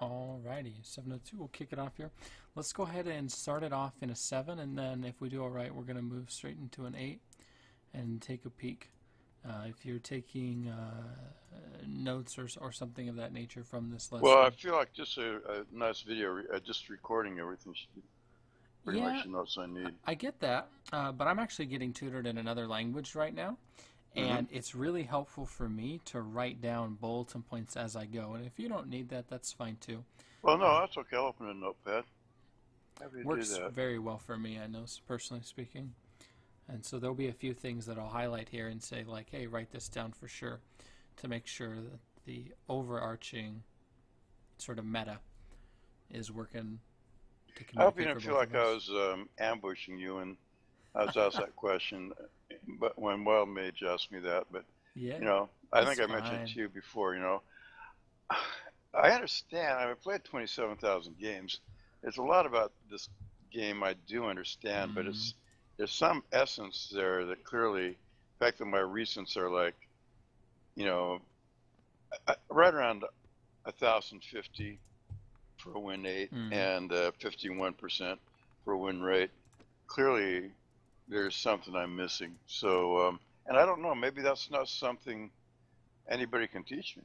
Alrighty, 702, we'll kick it off here. Let's go ahead and start it off in a 7, and then if we do alright, we're going to move straight into an 8 and take a peek. Uh, if you're taking uh, notes or, or something of that nature from this lesson. Well, I feel like just a, a nice video, uh, just recording everything should be pretty Yeah. much the notes I need. I get that, uh, but I'm actually getting tutored in another language right now, and it's really helpful for me to write down bulletin points as I go. And if you don't need that, that's fine too. Well, no, that's okay. I'll open a notepad. Works do that. very well for me, I know, personally speaking. And so there'll be a few things that I'll highlight here and say, like, hey, write this down for sure, to make sure that the overarching sort of meta is working. To I hope you didn't feel like I was um, ambushing you and I was asked that question, but when Wild Mage asked me that, but Yeah. you know, I think I mentioned to you before, you know, I understand. I've played 27,000 games. There's a lot about this game I do understand, but Mm-hmm. it's there's some essence there that clearly, the fact that my recents are like, you know, right around 1,050 for a win rate Mhm. and uh, 51% for a win rate. Clearly, there's something I'm missing. So, um, and I don't know. Maybe that's not something anybody can teach me.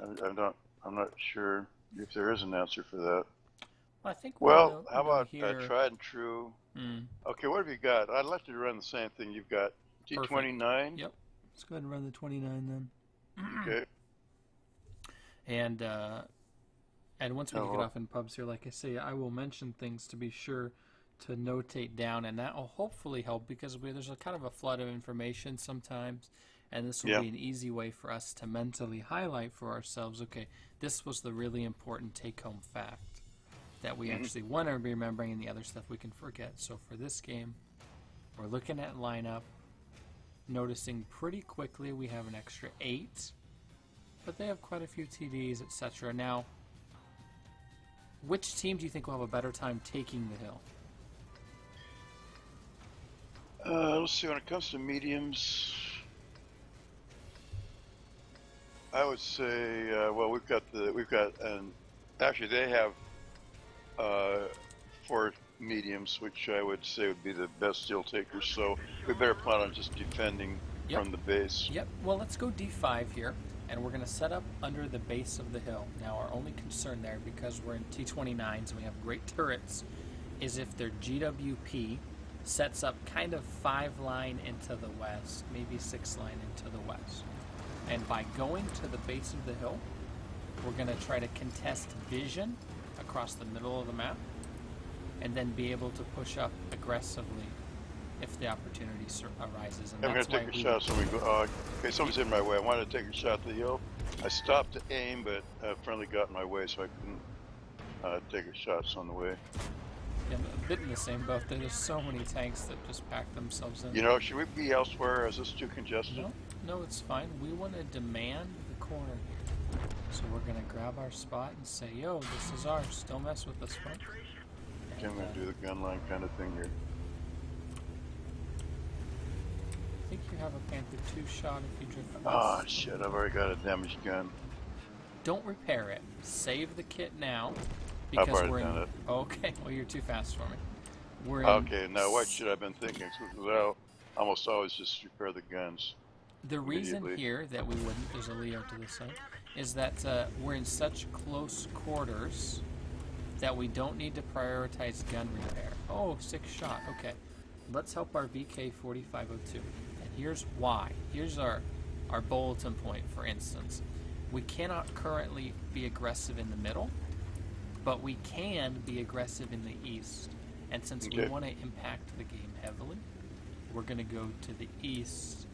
I, I'm not. I'm not sure if there is an answer for that. I think we Well, how about here. uh, tried and true? Mm, Okay, what have you got? I'd like to run the same thing. You've got T29. Yep. Let's go ahead and run the 29 then. Okay. And uh, and once we Oh, get well. off in pubs here, like I say, I will mention things to be sure to notate down, and that will hopefully help because we, there's a kind of a flood of information sometimes, and this will Yeah. be an easy way for us to mentally highlight for ourselves. Okay, this was the really important take-home fact that we Mhm. actually want to be remembering, and the other stuff we can forget. So for this game, we're looking at lineup, noticing pretty quickly we have an extra eight but they have quite a few TDs, etc. Now, which team do you think will have a better time taking the hill? Uh, let's see. When it comes to mediums, I would say, uh, well, we've got the we've got, and actually they have uh, four mediums, which I would say would be the best deal takers. So we better plan on just defending Yep. from the base. Yep. Well, let's go D5 here, and we're going to set up under the base of the hill. Now, our only concern there, because we're in T29s and we have great turrets, is if they're GWP sets up kind of five line into the west, maybe six line into the west. And by going to the base of the hill, we're going to try to contest vision across the middle of the map, and then be able to push up aggressively if the opportunity arises. And I'm going to take a we shot. So we go. Uh, okay, someone's in my way. I wanted to take a shot to the hill. I stopped to aim, but a friendly got in my way, so I couldn't uh, take a shot. On the way. Yeah, a bit in the same boat. There's so many tanks that just pack themselves in. You know, should we be elsewhere? Is this too congested? no, no, it's fine. We want to demand the corner here. So we're gonna grab our spot and say, "Yo, this is ours. Don't mess with us, one." Okay, I'm going to do the gun line kind of thing here. I think you have a Panther 2 shot if you drift ah, Oh shit! I've already got a damaged gun. Don't repair it. Save the kit now. I've Because already we're in, done it. Okay, well you're too fast for me. We're in Okay, now what should I have been thinking? Well, almost always just repair the guns. The reason here that we wouldn't, there's a Leo to this side, is that uh, we're in such close quarters that we don't need to prioritize gun repair. Oh, six shot. Okay. Let's help our VK 4502. And here's why. Here's our, our bulletin point, for instance. We cannot currently be aggressive in the middle, but we can be aggressive in the east. And since we want to impact the game heavily, we're going to go to the east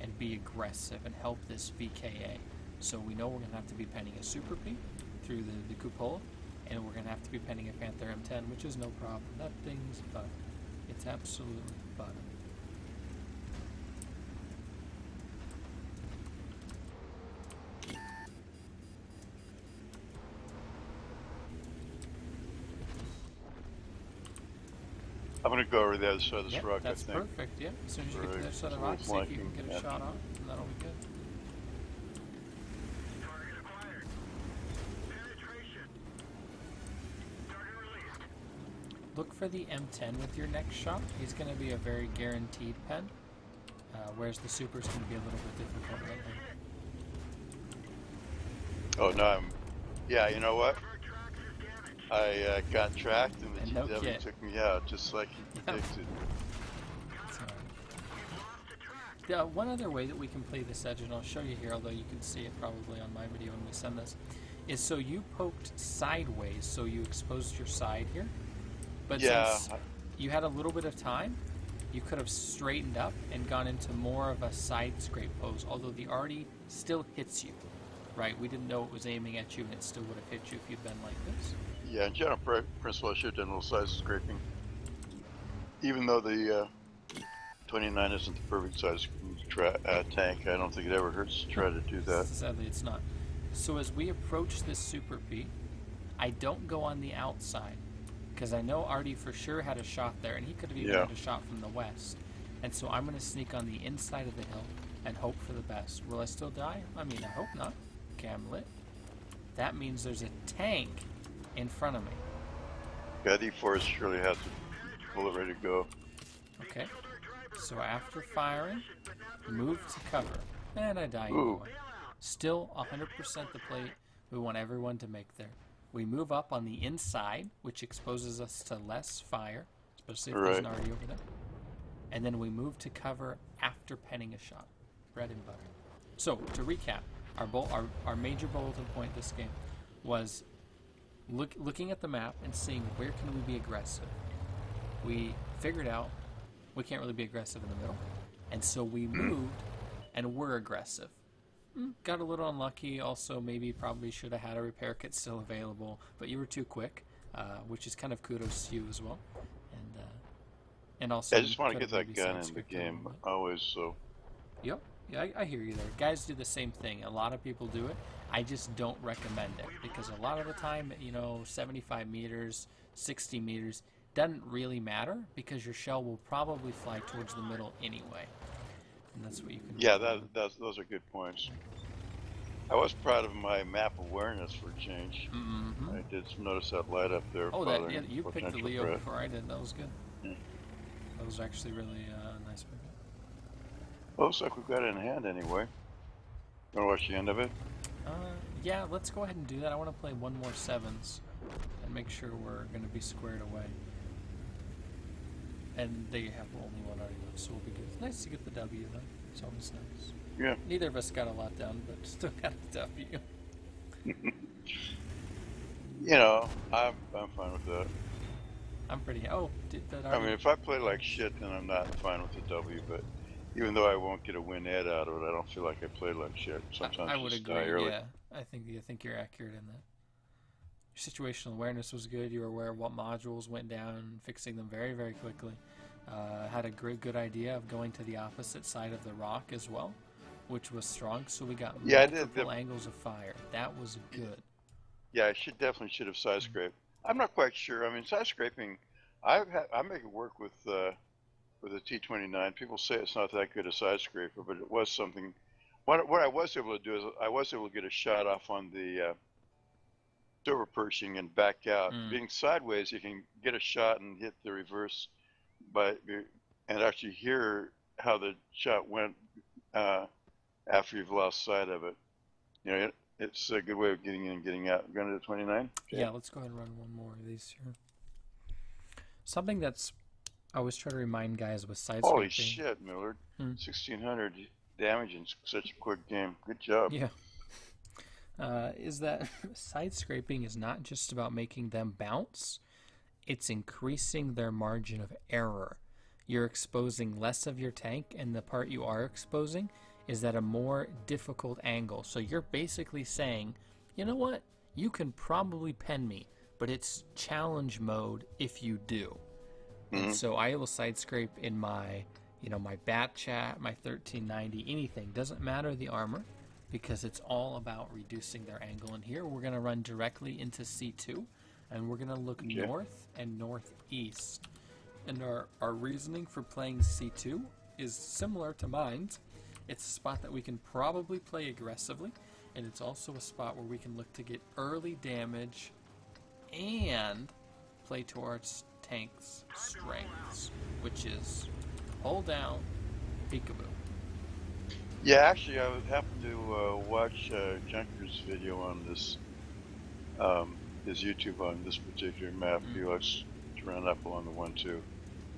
and be aggressive and help this VKA. So we know we're going to have to be penning a Super P through the, the cupola, and we're going to have to be penning a Panther M10, which is no problem. That thing's but It's absolutely butter. I'm gonna go over the other side of this yep, rock. That's perfect. Yep. As soon as you get to the other side of the rock, see if you can get a yep. shot on, and that'll be good. Look for the M10 with your next shot. He's going to be a very guaranteed pen, uh, whereas the super is going to be a little bit difficult lately. Oh, no, I'm... Yeah, you know what? I uh, got tracked no GW kit. took me out, just like he predicted. It's all right. Yeah, one other way that we can play this edge, and I'll show you here, although you can see it probably on my video when we send this, is so you poked sideways, so you exposed your side here. But Yeah. since you had a little bit of time, you could have straightened up and gone into more of a side scrape pose, although the arty still hits you. Right? We didn't know it was aiming at you, and it still would have hit you if you'd been like this. Yeah, in general pr- principle, I should have done a little side scraping. Even though the uh, 29 isn't the perfect size uh, tank, I don't think it ever hurts to try to do that. Sadly, it's not. So as we approach this Super P, I don't go on the outside because I know Artie for sure had a shot there, and he could have even Yeah. had a shot from the west. And so I'm going to sneak on the inside of the hill and hope for the best. Will I still die? I mean, I hope not. Okay, I'm lit. That means there's a tank in front of me. Yeah, D4 surely has a bullet ready to go. Okay. So after firing, move to cover, and I die anyway. Still 100% the plate we want everyone to make there. We move up on the inside, which exposes us to less fire, especially if there's an Right. arty over there. And then we move to cover after penning a shot. Bread and butter. So, to recap, our, our, our major bulletin point this game was look, looking at the map and seeing where can we be aggressive. We figured out we can't really be aggressive in the middle. And so we moved and were aggressive. Mm, Got a little unlucky. Also, maybe probably should have had a repair kit still available, but you were too quick, uh, which is kind of kudos to you as well. And uh, and also, I just want to get that gun in the game, always, so. Yep. Yeah, I, I hear you there. Guys do the same thing. A lot of people do it. I just don't recommend it because a lot of the time, you know, 75 meters, 60 meters doesn't really matter because your shell will probably fly towards the middle anyway. And that's what you can. Yeah, that, that's, those are good points. I was proud of my map awareness for change. Mhm. I did notice that light up there. Oh, that yeah, you picked the Leo threat. before I did. That was good. Yeah. That was actually really uh, nice pickup. Well, looks like we've got it in hand anyway. Want to watch the end of it? Uh, yeah, let's go ahead and do that. I want to play one more sevens and make sure we're going to be squared away. And they have only one arty left, so we'll be good. It's nice to get the W, though. It's always nice. Yeah. Neither of us got a lot down, but still got a W. You know, I'm, I'm fine with that. I'm pretty. Oh, did that I mean, if I play like shit, then I'm not fine with the W. But even though I won't get a win ed out of it, I don't feel like I played like shit. Sometimes I, I would agree. Yeah, I think I think you're accurate in that. Your situational awareness was good. You were aware of what modules went down, fixing them very very quickly. Uh, had a great good idea of going to the opposite side of the rock as well, which was strong. So we got Yeah, multiple The- angles of fire. That was good. Yeah, I should definitely should have side scraped. I'm not quite sure. I mean, side scraping, I've had, I make it work with uh, with a T29. People say it's not that good a side scraper, but it was something. What what I was able to do is I was able to get a shot off on the uh, silver pershing and back out. Mm. Being sideways, you can get a shot and hit the reverse, by and actually hear how the shot went uh, after you've lost sight of it. You know, it, it's a good way of getting in and getting out. Going to the 29. Yeah, let's go ahead and run one more of these here. Something that's I always try to remind guys with side Holy shit, Millard! Hmm. 1600 damage in such a quick game. Good job. Yeah. Uh, is that side scraping is not just about making them bounce, it's increasing their margin of error. You're exposing less of your tank, and the part you are exposing is at a more difficult angle. So you're basically saying, you know what? You can probably pen me, but it's challenge mode if you do. Mhm. so I will side scrape in my, you know, my bat chat, my 1390, anything. Doesn't matter the armor because it's all about reducing their angle. And here we're going to run directly into C2 and we're going to look Okay. north and northeast. And our, our reasoning for playing C2 is similar to mine. It's a spot that we can probably play aggressively, and it's also a spot where we can look to get early damage and play towards tank's strengths, which is hold down, peekaboo. Yeah, actually, I would happen to uh, watch uh, Junker's video on this, um, his YouTube on this particular map. Mm. He likes to run up along the one two.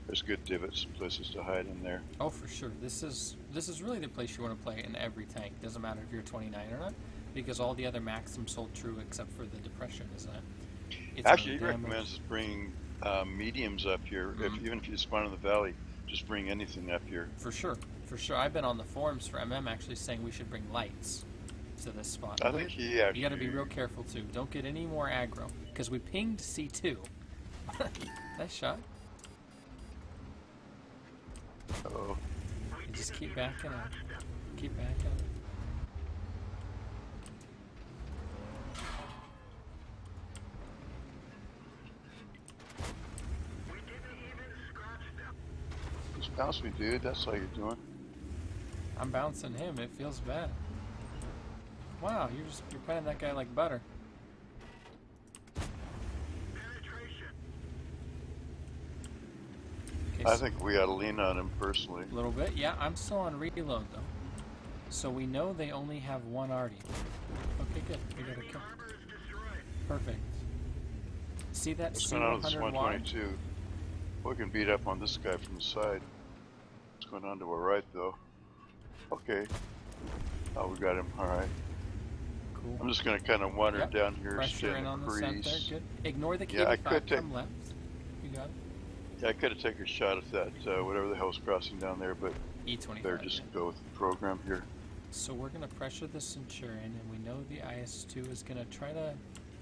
There's good divots and places to hide in there. Oh, for sure. This is this is really the place you want to play in every tank. Doesn't matter if you're 29 or not, because all the other maxims hold true except for the depression. Is that? It's actually, he recommends us bringing uh, mediums up here. If, Mhm. even if you spawn in the valley, just bring anything up here. For sure, for sure. I've been on the forums for MM actually saying we should bring lights to this spot. I think he actually. You got to be real careful too. Don't get any more aggro because we pinged C2. nice shot. Oh, You just keep backing up. Keep backing up. just bounce me, dude. That's how you're doing. I'm bouncing him. It feels bad. Wow, you're just you're playing that guy like butter. Okay, I so- think we ought to lean on him personally. A little bit. Yeah, I'm still on reload though. So we know they only have one arty. Okay, good. We got a kill. Perfect. See that What's going on with this SU-100Y? 122? We can beat up on this guy from the side. What's going on to our right, though? Okay. Oh, we got him. All right. I'm just going to kind of wander Yep. down here, Pressure in on the the Cent Good. Ignore the Yeah, I KV5. could take- left. You got it. Yeah, I could have taken a shot at that, uh, whatever the hell's crossing down there, but E25. better just yeah. go with the program here. So we're gonna pressure the Centurion, and we know the IS-2 is gonna try to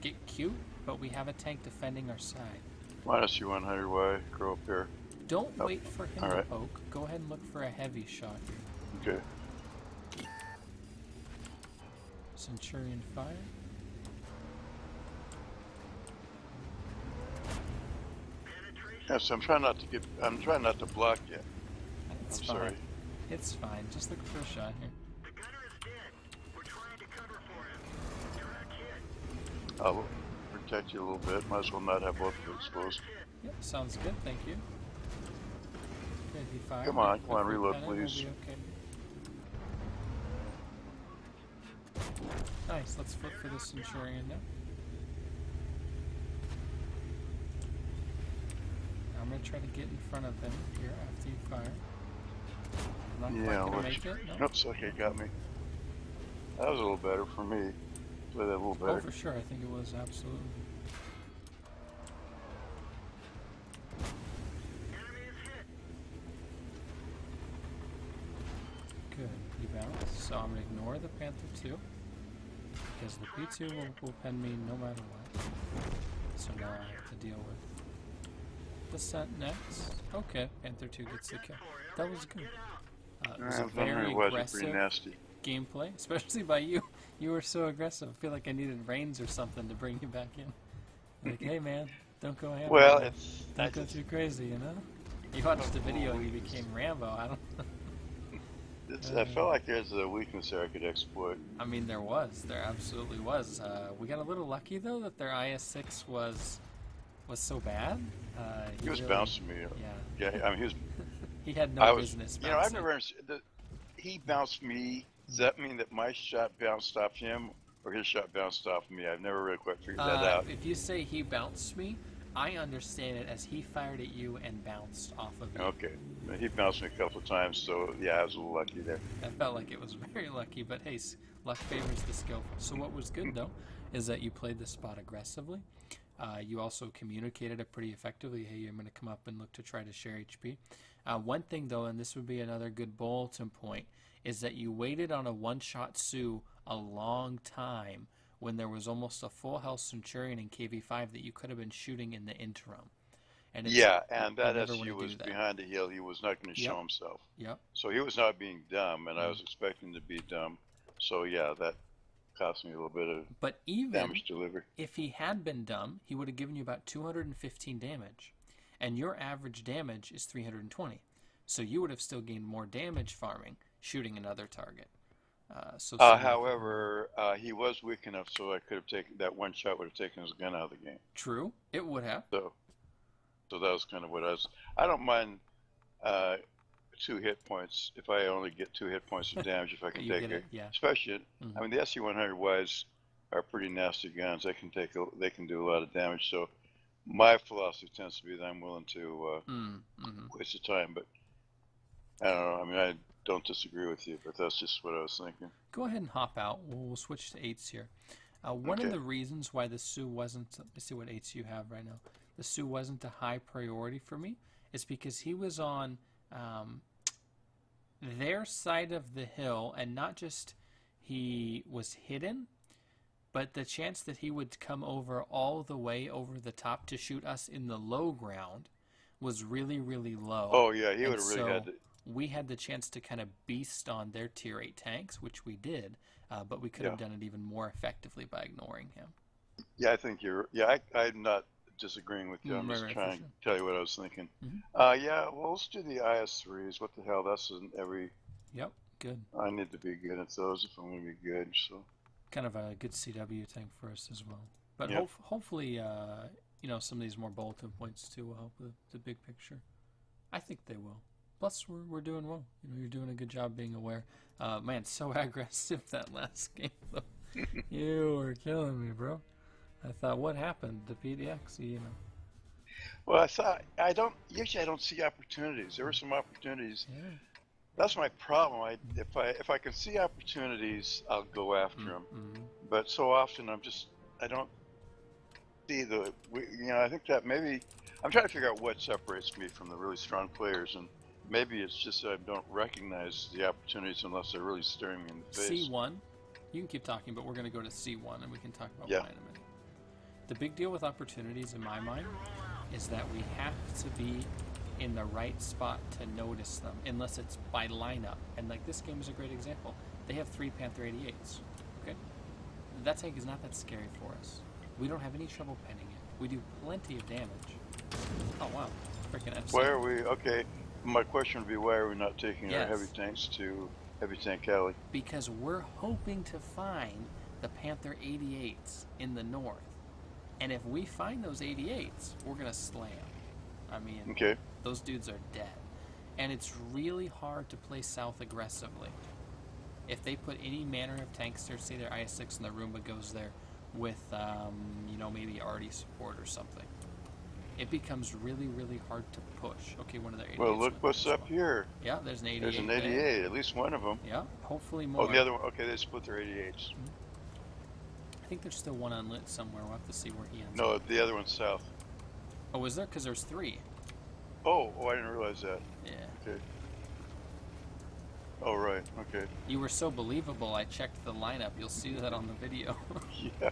get cute, but we have a tank defending our side. Minus U100Y, grow up here. Don't Oh, wait for him all to right. poke. Go ahead and look for a heavy shot here. Okay. Centurion fire. Yeah, so I'm trying not to get, I'm trying not to block yet. It's I'm fine. sorry. It's fine. Just look for a shot here. I'll protect you a little bit. Might as well not have both of you exposed. Yep, sounds good. Thank you. He. Come on, come on, reload, please. okay. Nice. Let's flip for the Centurion now. I'm gonna try to get in front of him here after you fire. I'm not Yeah, gonna make it. No. Oops, okay, got me. That was a little better for me. Play that a little better. Oh, better. for sure. I think it was absolutely. Good. You bounce. So Ignore the Panther 2 because the P2 will, will pen me no matter what. So now I have to deal with the Cent next. Okay, Panther 2 gets the kill. That was good. Uh, it was a very aggressive nasty. gameplay, especially by you. You were so aggressive. I feel like I needed rains or something to bring you back in. Like, hey man, don't go ham. Well, it's don't go just, too crazy, you know. You watched the video and you became Rambo. I don't. it's, I felt like there's a weakness there I could exploit. I mean, there was. There absolutely was. Uh, we got a little lucky though that their IS6 was was so bad. Uh, He was really- bouncing me. Yeah, Yeah, I mean, he was. he had no I was. business. You know, I've never. The, he bounced me. Does that mean that my shot bounced off him, or his shot bounced off me? I've never really quite figured that Uh, out. if you say he bounced me, I understand it as he fired at you and bounced off of you. Okay, he bounced me a couple of times, so yeah, I was a little lucky there. I felt like it was very lucky, but hey, luck favors the skillful. So what was good though, is that you played the spot aggressively. Uh, you also communicated it pretty effectively. Hey, I'm going to come up and look to try to share HP. Uh, one thing though, and this would be another good bulletin point, is that you waited on a one-shot SU a long time when there was almost a full health Centurion in KV5 that you could have been shooting in the interim. And it's- Yeah, and that SU was that. behind a hill. He was not going to Yep. show himself. Yep. So he was not being dumb, and I Mm. was expecting to be dumb. So yeah, that cost me a little bit of But even damage delivery. if he had been dumb, he would have given you about 215 damage. And your average damage is 320. So you would have still gained more damage farming, shooting another target. Uh, so Uh, however, uh, he was weak enough, so I could have taken that one shot would have taken his gun out of the game. true, it would have. So So that was kind of what I was. I don't mind uh, two hit points if I only get two hit points of damage if I can take it. it, yeah. Especially, Mhm. I mean, the SU-100Ys are pretty nasty guns. They can take, a, they can do a lot of damage. So my philosophy tends to be that I'm willing to uh, Mm, hmm waste the time. But I don't know. I mean, I don't disagree with you, but that's just what I was thinking. Go ahead and hop out. We'll, we'll switch to eights here. Uh, one of the reasons why the SU wasn't, let me see what eights you have right now. The SU wasn't a high priority for me is because he was on um, their side of the hill, and not just he was hidden, but the chance that he would come over all the way over the top to shoot us in the low ground was really, really low Oh yeah, he would have really had to. We had the chance to kind of beast on their tier 8 tanks, which we did, uh, but we could have done it even more effectively by ignoring him. Yeah, I think you're. Yeah, I, I'm not disagreeing with you. I'm right, just right, trying sure. to tell you what I was thinking. Mhm. Uh, yeah, well, let's do the IS3s. What the hell? That's in every. Yep, good. I need to be good at those if I'm going to be good. So Kind of a good CW tank for us as well. But Yep. hof- hopefully, uh, you know, some of these more bulletin points too will help the, the big picture. I think they will. Plus, we're, we're doing well. You know, you're doing a good job being aware. Uh, man, so aggressive that last game, though. you were killing me, bro. I thought, what happened to PDX? You know. Well, I thought I don't usually I don't see opportunities. There were some opportunities. Yeah. That's my problem. I if I if I can see opportunities, I'll go after them. Mhm. But so often I'm just I don't see the you know I think that maybe I'm trying to figure out what separates me from the really strong players and maybe it's just that I don't recognize the opportunities unless they're really staring me in the face. C1. You can keep talking, but we're going to go to C1 and we can talk about Yeah. why in a minute. The big deal with opportunities, in my mind, is that we have to be in the right spot to notice them, unless it's by lineup. And like this game is a great example. They have three Panther 88s. Okay, that tank is not that scary for us. We don't have any trouble penning it. We do plenty of damage. Oh wow, freaking FC. Where are we okay? My question would be why are we not taking our heavy tanks to heavy tank alley? because we're hoping to find the Panther 88s in the north. And if we find those 88s, we're going to slam. I mean, Okay. those dudes are dead. And it's really hard to play south aggressively. If they put any manner of tanks there, say their IS-6 and the Roomba goes there with, um, you know, maybe arty support or something, it becomes really, really hard to push. Okay, one of their 88s. Well, look what's up well. here. Yeah, there's an 88. There's an there. 88, at least one of them. Yeah, hopefully oh, more. Oh, the other one. Okay, they split their 88s. Mm-hmm. I think there's still one unlit somewhere. We'll have to see where he ends No, up. the other one's south. Oh, is there? Because there's three. Oh, oh, I didn't realize that. Yeah. Okay. Oh, right. Okay. You were so believable, I checked the lineup. You'll see that on the video. Yeah.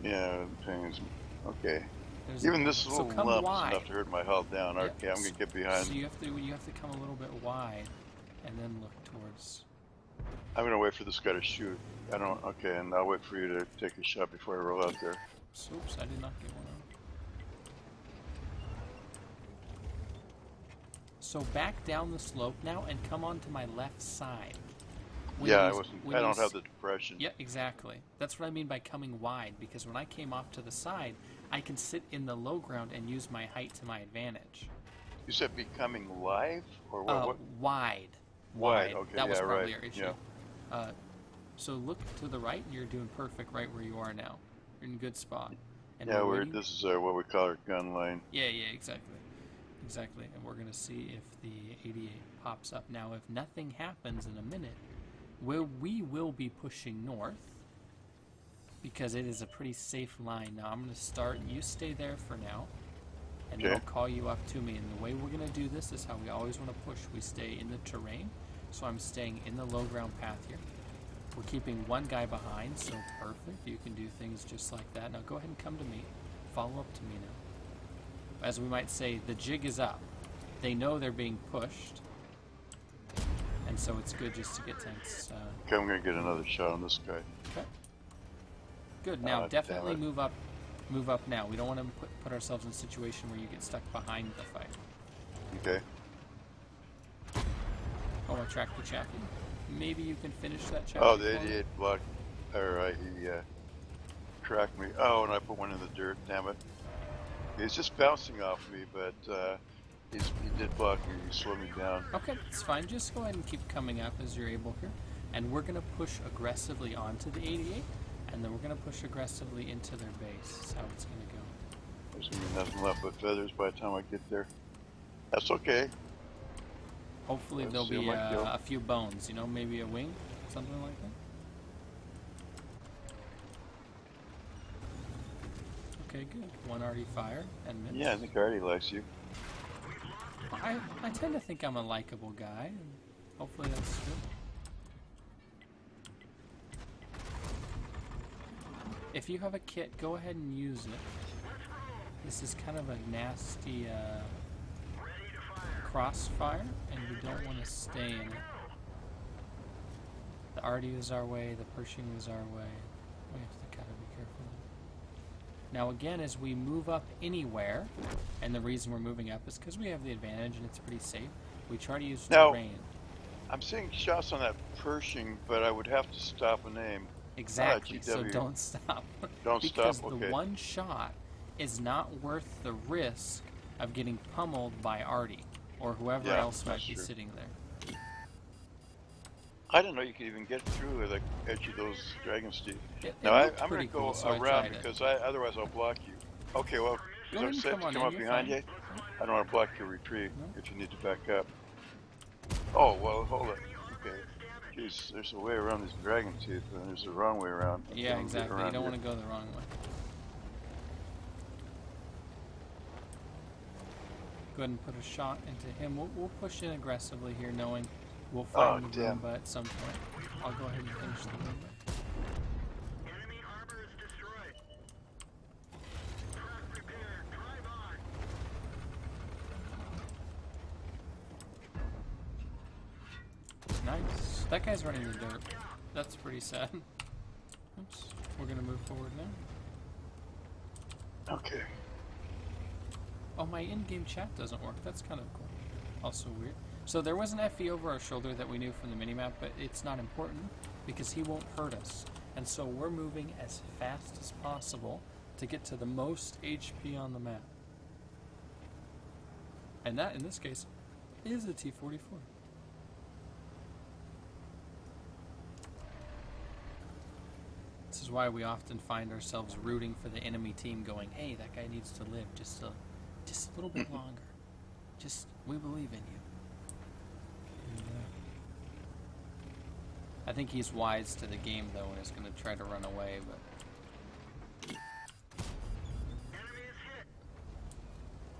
Yeah, it pains me. Okay. There's Even this so little lump wide. is enough to hurt my hull down. Yeah, Okay, I'm so- gonna get behind. So you have to you have to come a little bit wide, and then look towards. I'm gonna wait for this guy to shoot. I don't. Okay, and I'll wait for you to take a shot before I roll out there. Oops, I did not get one out. So back down the slope now and come onto my left side. When yeah, I wasn't. I don't have the depression. Yeah, exactly. That's what I mean by coming wide, because when I came off to the side, I can sit in the low ground and use my height to my advantage. You said becoming live or what? Uh, what? wide. Wide, okay, That was yeah, probably right, our issue. yeah. Uh, so look to the right, and you're doing perfect right where you are now. You're in a good spot. And yeah, we're. This is uh, what we call our gun line. Yeah, yeah, exactly. Exactly. And we're going to see if the 88 pops up. Now, if nothing happens in a minute, we'll, we will be pushing north because it is a pretty safe line. Now, I'm going to start. You stay there for now. And then Okay. I'll call you up to me. And the way we're going to do this is how we always want to push. We stay in the terrain. So I'm staying in the low ground path here. We're keeping one guy behind, so perfect. You can do things just like that. Now go ahead and come to me. Follow up to me now. As we might say, the jig is up. They know they're being pushed. And so it's good just to get tanks. Uh, Okay, I'm gonna get another shot on this guy. okay. Good. Now damn definitely move up. Move up now. We don't want to put, put ourselves in a situation where you get stuck behind the fight. Okay. To track the chappie. Maybe you can finish that chappie. Oh, the for me? 88 block. All right, he uh, tracked me. Oh, and I put one in the dirt. Damn it. He's just bouncing off me, but uh, he did block me. He slowed me down. Okay, it's fine. Just go ahead and keep coming up as you're able here. And we're going to push aggressively onto the 88, and then we're going to push aggressively into their base. That's how it's going to go. There's gonna be nothing left but feathers by the time I get there. That's okay. Hopefully Let's there'll be uh, a few bones, you know, maybe a wing, something like that. Okay, good. One arty fired and missed. Yeah, I think I arty likes you. I, I tend to think I'm a likable guy, and hopefully that's true. If you have a kit, go ahead and use it. This is kind of a nasty uh, crossfire, and we don't want to stay in it. The Artie is our way, the Pershing is our way. We have to kind of be careful. Now again, as we move up anywhere, and the reason we're moving up is because we have the advantage and it's pretty safe, we try to use Now- terrain. I'm seeing shots on that Pershing, but I would have to stop and aim. Exactly, so don't stop. Don't because stop, the okay. one shot is not worth the risk of getting pummeled by Artie or whoever Yeah, else might be true. sitting there. I didn't know you could even get through the edge of those dragon's. It, it Now I, I'm going to go cool, so around it. because I, otherwise I'll block you. Okay, well, Go is ahead it and safe come to come in, up behind fine. you? I don't want to block your retreat No. if you need to back up. Oh, well, hold it. Okay. Jeez, there's a way around this dragon tooth, and there's a wrong way around. Yeah, exactly. You don't want to go the wrong way. Go ahead and put a shot into him. We'll, we'll push in aggressively here, knowing we'll oh, find Oh, the damn. Roomba at some point. I'll go ahead and finish the Roomba. Enemy armor is destroyed. Truck repaired. Drive on. Nice. That guy's running the dirt. That's pretty sad. Oops. We're gonna move forward now. Okay. Oh, my in-game chat doesn't work. That's kind of cool. Also weird. So there was an FE over our shoulder that we knew from the minimap, but it's not important because he won't hurt us. And so we're moving as fast as possible to get to the most HP on the map. And that, in this case, is a T-44. Is why we often find ourselves rooting for the enemy team, going, "Hey, that guy needs to live just a, just a little bit longer. Just we believe in you." And, uh, I think he's wise to the game though, and is going to try to run away. But Enemy is hit.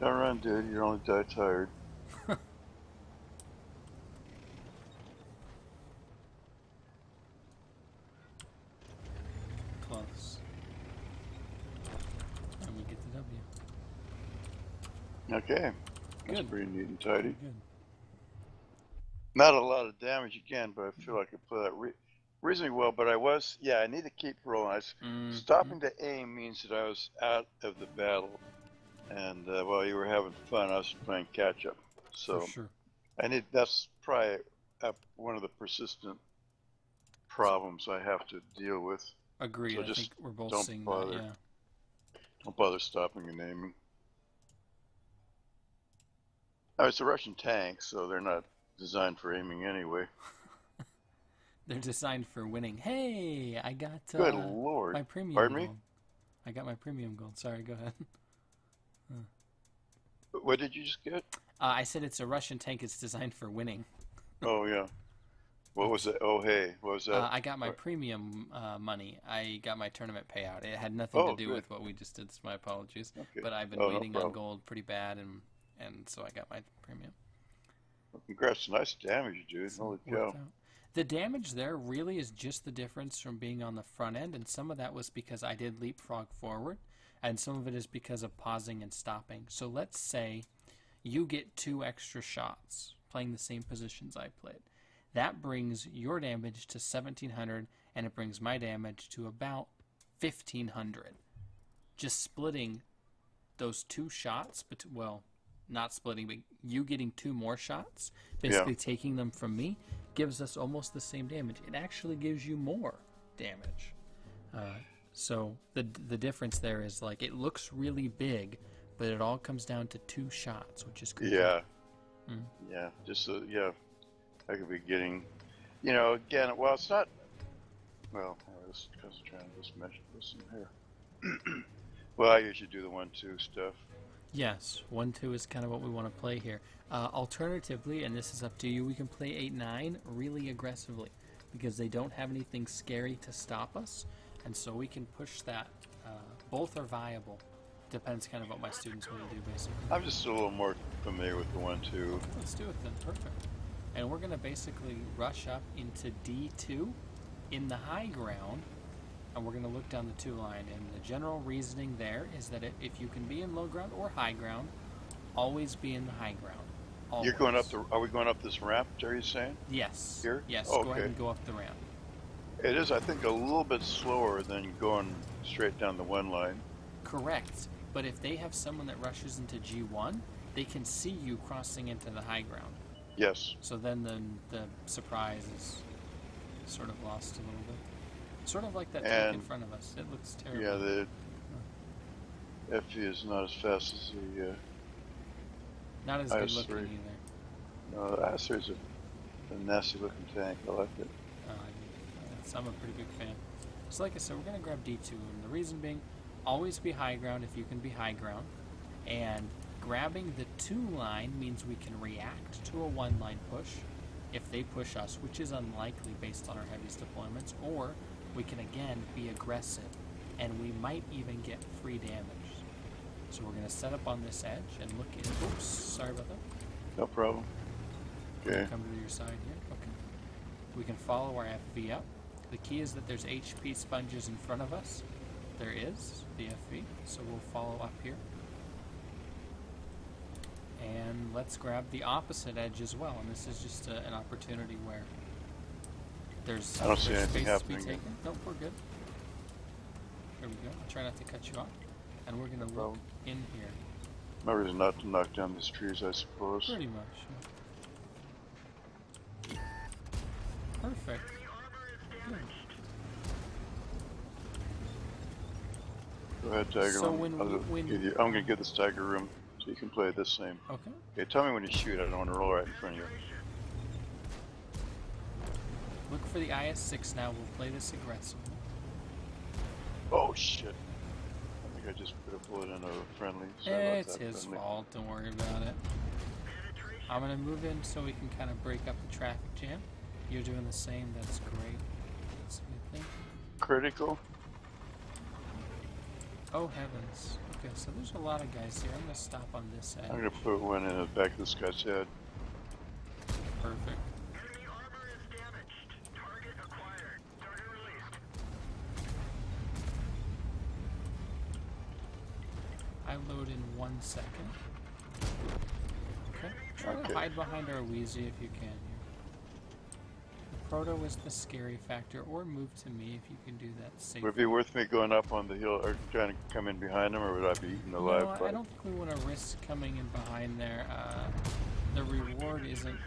Don't run, dude. You're only die tired. close, and we get the W. Okay. That's Good. pretty neat and tidy. Not a lot of damage again, but I feel like I play that re- reasonably well. But I was, yeah, I need to keep rolling. I was, Mhm. Stopping to aim means that I was out of the battle, and uh, while you were having fun, I was playing catch up. So For sure. I need that's probably uh, one of the persistent problems I have to deal with. Agreed. so I just think we're both don't seeing bother. that. Yeah. Don't bother stopping and aiming. Oh, it's a Russian tank, so they're not designed for aiming anyway. They're designed for winning. Hey, I got uh, Good lord! my premium Pardon me? gold. I got my premium gold. Sorry, go ahead. What did you just get? Uh, I said it's a Russian tank. It's designed for winning. Oh yeah. What was it? Oh hey, what was that? Uh, I got my premium uh, money. I got my tournament payout. It had nothing Oh, to do good. with what we just did. So my apologies. okay. But I've been Oh, no waiting on gold pretty bad, and and so I got my premium. Well, congrats, nice damage, dude. Holy cow! The damage there really is just the difference from being on the front end, and some of that was because I did leapfrog forward, and some of it is because of pausing and stopping. So let's say you get two extra shots playing the same positions I played. That brings your damage to 1700, and it brings my damage to about 1500. Just splitting those two shots, but well, not splitting, but you getting two more shots, basically taking them from me, gives us almost the same damage. It actually gives you more damage. Uh, so the the difference there is like it looks really big, but it all comes down to two shots, which is crazy. Yeah. Mm. Yeah. Just so, yeah. I could be getting, you know, again. Well, it's not. Well, I was trying to just mention this in here. well, I usually do the one-two stuff. Yes, one two is kind of what we want to play here. Uh, alternatively, and this is up to you, we can play eight nine really aggressively because they don't have anything scary to stop us, and so we can push that. Uh, both are viable. Depends kind of what my students want to do, basically. I'm just a little more familiar with the one-two. Let's do it then. Perfect. And we're going to basically rush up into D2 in the high ground, and we're going to look down the two line. And the general reasoning there is that if, if you can be in low ground or high ground, always be in the high ground. Always. You're going up the. Are we going up this ramp? Jerry's saying Yes. Here? Yes. Oh, Go ahead okay. and go up the ramp. it is. I think a little bit slower than going straight down the one line. Correct. But if they have someone that rushes into G1, they can see you crossing into the high ground. Yes. So then the, the surprise is sort of lost a little bit. Sort of like that tank in front of us. It looks terrible. Yeah. The FE is not as fast as the. Uh, Not as good looking either. no, the Acer's a, a nasty-looking tank. I like it. Uh, it's- I'm a pretty big fan. So like I said, we're going to grab D2. And the reason being, always be high ground if you can be high ground. And grabbing the 2 line means we can react to a 1 line push if they push us, which is unlikely based on our heaviest deployments. Or we can again be aggressive. And we might even get free damage. So we're going to set up on this edge and look at. Oops, sorry about that. No problem. Okay. Come to your side here. Okay. We can follow our FV up. The key is that there's HP sponges in front of us. There is the FV, so we'll follow up here. And let's grab the opposite edge as well. And this is just a, an opportunity where there's, I don't see there's anything space to be happening. taken. Nope, we're good. There we go. I'll try not to cut you off. And we're going to look problem. in here. My reason not to knock down these trees, I suppose. Pretty much. yeah. Perfect. Enemy armor is Good. Go ahead, Tiger. So I'm, when I'll we- when- give you, I'm gonna give this Tiger room so you can play this same. Okay. Okay, tell me when you shoot. I don't want to roll right in front of you. Look for the IS-6 now. We'll play this aggressively. Oh shit! I think I just put a bullet in a friendly. About it's his friendly. fault. Don't worry about it. I'm gonna move in so we can kind of break up the traffic jam. You're doing the same. That's great. That's a good thing. Critical. Oh heavens. Okay, so there's a lot of guys here. I'm gonna stop on this edge. I'm gonna put one in the back of this guy's head. Perfect. Enemy armor is damaged. Target acquired. Target released. I load in one second. Okay. Try Okay. to hide behind our Wheezy if you can. The proto is the scary factor, or move to me if you can do that safely. Would it be worth me going up on the hill or trying to come in behind him, or would I be eaten alive? No, I- I don't think we want to risk coming in behind there. Uh, the reward isn't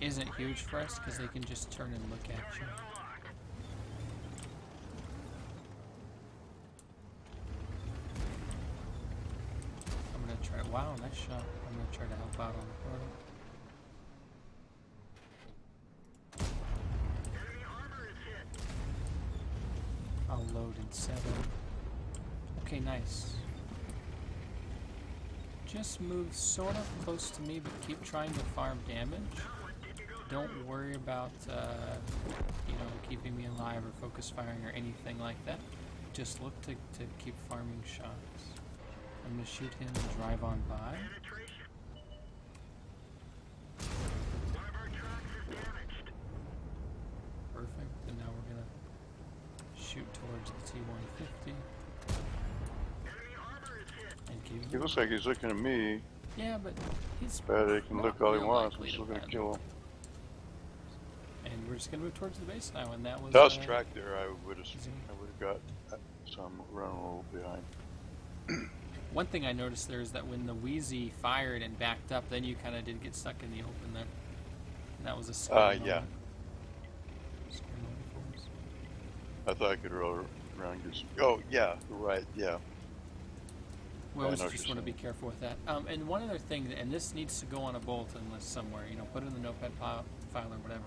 isn't huge for us because they can just turn and look at you. I'm gonna try. Wow, nice shot. I'm gonna try to help out on the portal. I'll load in seven. Okay, nice. Just move sort of close to me, but keep trying to farm damage. Don't worry about, uh, you know, keeping me alive or focus firing or anything like that. Just look to, to keep farming shots. I'm gonna shoot him and drive on by. Penetration. One of our tracks is damaged. Perfect. And now we're gonna shoot towards the T-150 Enemy armor is hit. and He looks like he's looking at me, Yeah, but he's but he can look all he wants. Likely still gonna kill him. And we're just gonna move towards the base now, and that was. I was uh, tracked there, I would have. I would have got. some I'm a little behind. One thing I noticed there is that when the Wheezy fired and backed up, then you kind of did get stuck in the open there. And that was a scary Uh, yeah. Scary moment for us. I thought I could roll around. Just, oh yeah, right, yeah. We I always just want to be careful with that. Um, and one other thing, and this needs to go on a bulletin list somewhere. You know, put it in the notepad file, file or whatever.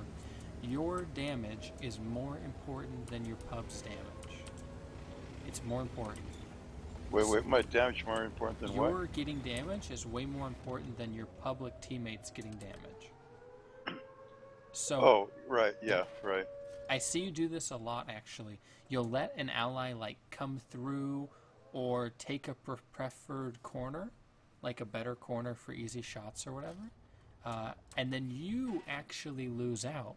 Your damage is more important than your pub's damage. It's more important. Wait, wait, my damage more important than what? your what? getting damage is way more important than your public teammates getting damage. So Oh, right, yeah, right. I see you do this a lot actually. You'll let an ally like come through or take a pre- preferred corner, like a better corner for easy shots or whatever, uh, and then you actually lose out.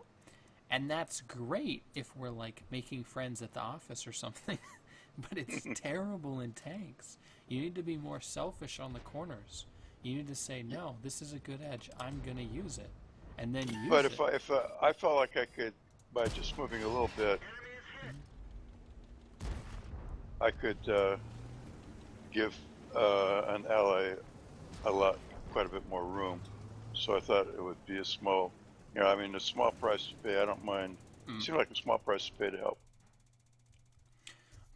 And that's great if we're like making friends at the office or something, but it's terrible in tanks. You need to be more selfish on the corners. You need to say, no, this is a good edge. I'm going to use it. And then use But it. if I, if I, I felt like I could, by just moving a little bit, I could uh, give uh, an ally a lot, quite a bit more room. So I thought it would be a small, you know, I mean, a small price to pay. I don't mind. Mm. It seemed like a small price to pay to help.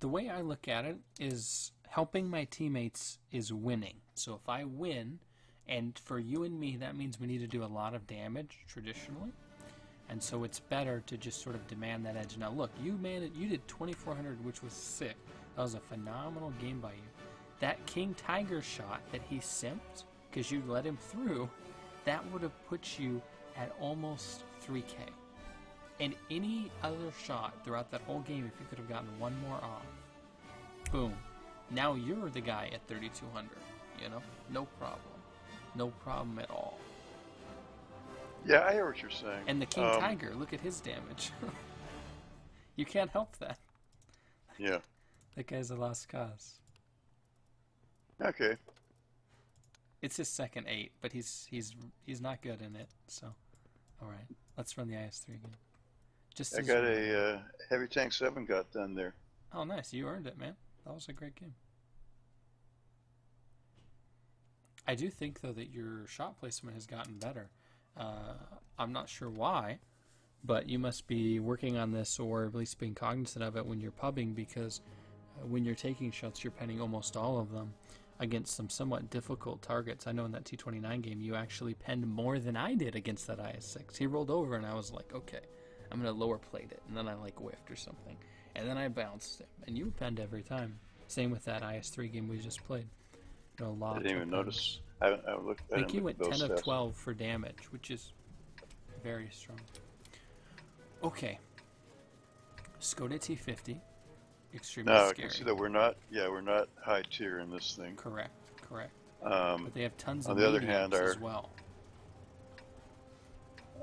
The way I look at it is helping my teammates is winning. So if I win, and for you and me, that means we need to do a lot of damage traditionally. And so it's better to just sort of demand that edge. Now, look, you man, you did 2,400, which was sick. That was a phenomenal game by you. That King Tiger shot that he simped because you let him through, that would have put you at almost 3K. And any other shot throughout that whole game, if you could have gotten one more off, boom. Now you're the guy at 3,200. You know, no problem, no problem at all. Yeah, I hear what you're saying. And the King Um, Tiger, look at his damage. you can't help that. Yeah. That guy's a lost cause. Okay. It's his second eight, but he's he's he's not good in it. So, all right, let's run the IS3 again. Just I got a uh, heavy tank seven got done there. Oh, nice. You earned it, man. That was a great game. I do think, though, that your shot placement has gotten better. Uh, I'm not sure why, but you must be working on this or at least being cognizant of it when you're pubbing because uh, when you're taking shots, you're penning almost all of them against some somewhat difficult targets. I know in that T29 game, you actually penned more than I did against that IS6. He rolled over, and I was like, okay, I'm going to lower plate it. And then I like whiffed or something and then I bounced it, and you penned every time. Same with that IS3 game we just played. You know, a lot I didn't even pens. notice. I, haven't- I, looked, I, I think didn't you look went 10 those of 12 for damage, which is very strong. Okay. Skoda T50, extremely No, I scary. can see that we're not. Yeah, we're not high tier in this thing. Correct, correct. Um, But they have tons on of the other mediums hand, our- as well.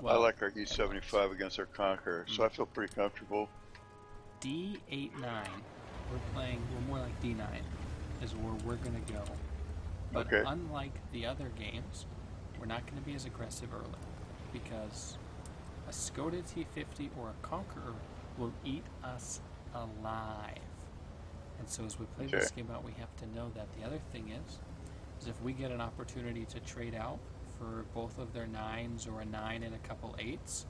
I like our E75 against our Conqueror, so I mm-hmm. feel pretty comfortable. D89. We're playing, we're more like D9 is where we're going to go. But Okay. unlike the other games, we're not going to be as aggressive early because a Skoda T50 or a Conqueror will eat us alive. And so as we play this game out, we have to know that. The other thing is, is if we get an opportunity to trade out for both of their nines or a nine and a couple eights,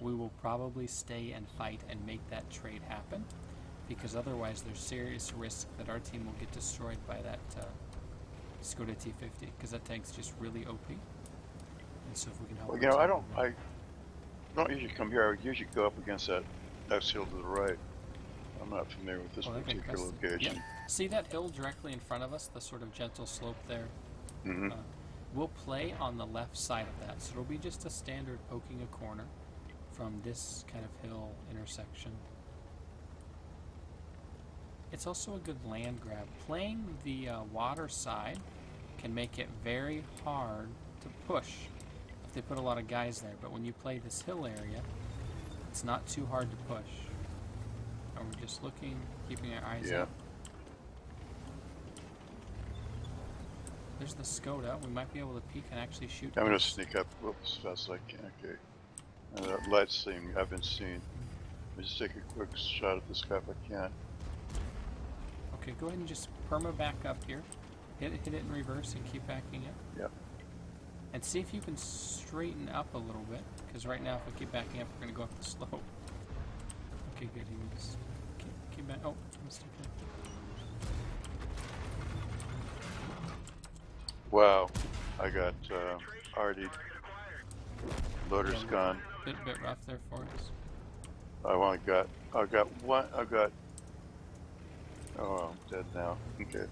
we will probably stay and fight and make that trade happen because otherwise there's serious risk that our team will get destroyed by that uh, Skoda T50 because that tank's just really OP. And so if we can help Well, you know, I don't. I don't usually come here. I would usually go up against that ice hill to the right. I'm not familiar with this Oh, particular location. Yep. See that hill directly in front of us, the sort of gentle slope there? hmm Uh, we'll play on the left side of that, so it'll be just a standard poking a corner from this kind of hill intersection. It's also a good land grab. Playing the uh, water side can make it very hard to push if they put a lot of guys there, but when you play this hill area, it's not too hard to push. And we're just looking, keeping our eyes Yeah. out. There's the Skoda. We might be able to peek and actually shoot. I'm gonna sneak up. Whoops, fast as I can. Okay. Uh, that light's thing I've been seeing. Let me just take a quick shot at this guy if I can. Okay, go ahead and just perma back up here. Hit it, hit it in reverse and keep backing up. Yep. And see if you can straighten up a little bit, because right now if we keep backing up, we're going to go up the slope. Okay, good. He was. Keep, keep back. Oh, I'm stuck. Wow, I got uh, already loader's gone. Bit bit rough there for us. I only got I got one. I got. Oh, I'm dead now. Okay.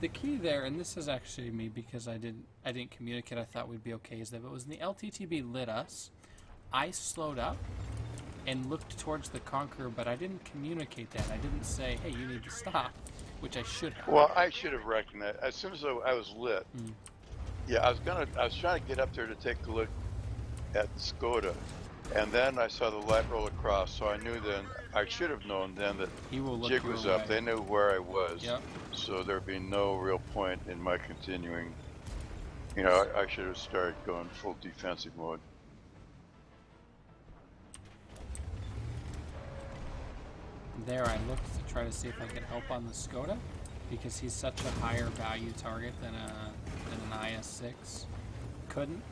The key there, and this is actually me because I didn't I didn't communicate. I thought we'd be okay. Is that if it was when the LTTB lit us, I slowed up and looked towards the Conqueror, but I didn't communicate that. I didn't say, "Hey, you need to stop," which I should have. Well, I should have recognized as soon as I I was lit. Mm. Yeah, I was gonna. I was trying to get up there to take a look at the Skoda, and then I saw the light roll across. So I knew then. I should have known then that he will jig was way. up. They knew where I was. Yep. So there'd be no real point in my continuing. You know, I, I should have started going full defensive mode. There, I looked try to see if I could help on the Skoda because he's such a higher value target than a than an IS6. Couldn't.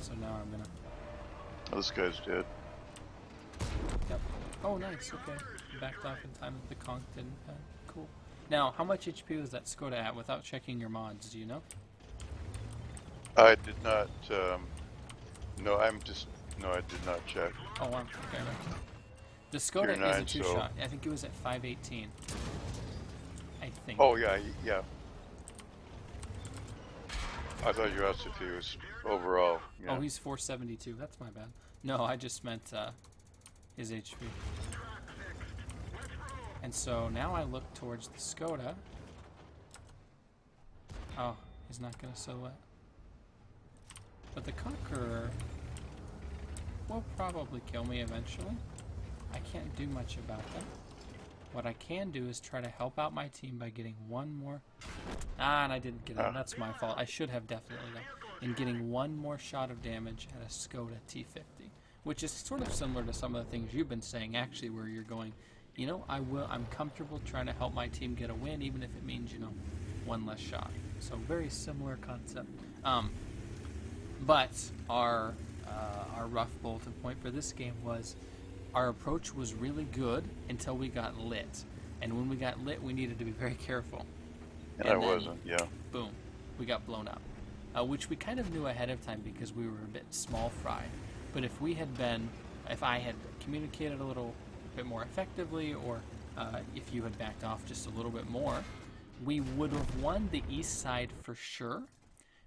So now I'm gonna. This guy's dead. Yep. Oh, nice. Okay. Backed off in time that the conch didn't. Uh, cool. Now, how much HP was that Skoda at without checking your mods? Do you know? I did not. Um, no, I'm just. No, I did not check. Oh, wow. Okay. right. The Skoda You're is a two so- shot. I think it was at 518. I think. Oh yeah, yeah. I thought you asked if he was overall. Yeah. Oh, he's 472. That's my bad. No, I just meant uh, his HP. And so now I look towards the Skoda. Oh, he's not going to silhouette. But the Conqueror will probably kill me eventually. I can't do much about that. What I can do is try to help out my team by getting one more. Ah, and I didn't get it. Ah. That's my fault. I should have definitely though. In getting one more shot of damage at a Skoda T50, which is sort of similar to some of the things you've been saying. Actually, where you're going, you know, I will. I'm comfortable trying to help my team get a win, even if it means you know, one less shot. So very similar concept. Um, but our uh, our rough bulletin point for this game was our approach was really good until we got lit, and when we got lit, we needed to be very careful. and I then- wasn't. Yeah. Boom, we got blown up, uh, which we kind of knew ahead of time because we were a bit small fry. But if we had been, if I had communicated a little bit more effectively, or uh, if you had backed off just a little bit more, we would have won the east side for sure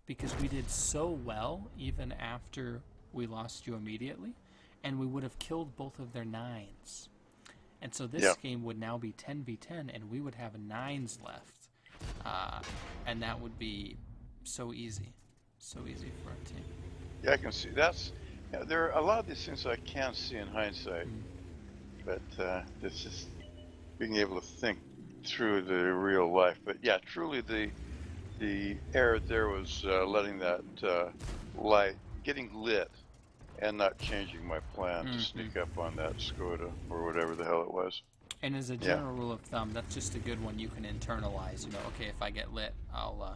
because we did so well even after we lost you immediately, and we would have killed both of their nines. And so this Yeah. game would now be 10v10, and we would have nines left. Uh, and that would be so easy. So easy for our team. Yeah, I can see. That's. Yeah, there are a lot of these things I can't see in hindsight, but uh, it's just being able to think through the real life. But yeah, truly the the error there was uh, letting that uh, light getting lit and not changing my plan Mhm. to sneak up on that Skoda or whatever the hell it was. And as a Yeah. general rule of thumb, that's just a good one you can internalize. You know, okay, if I get lit, I'll uh,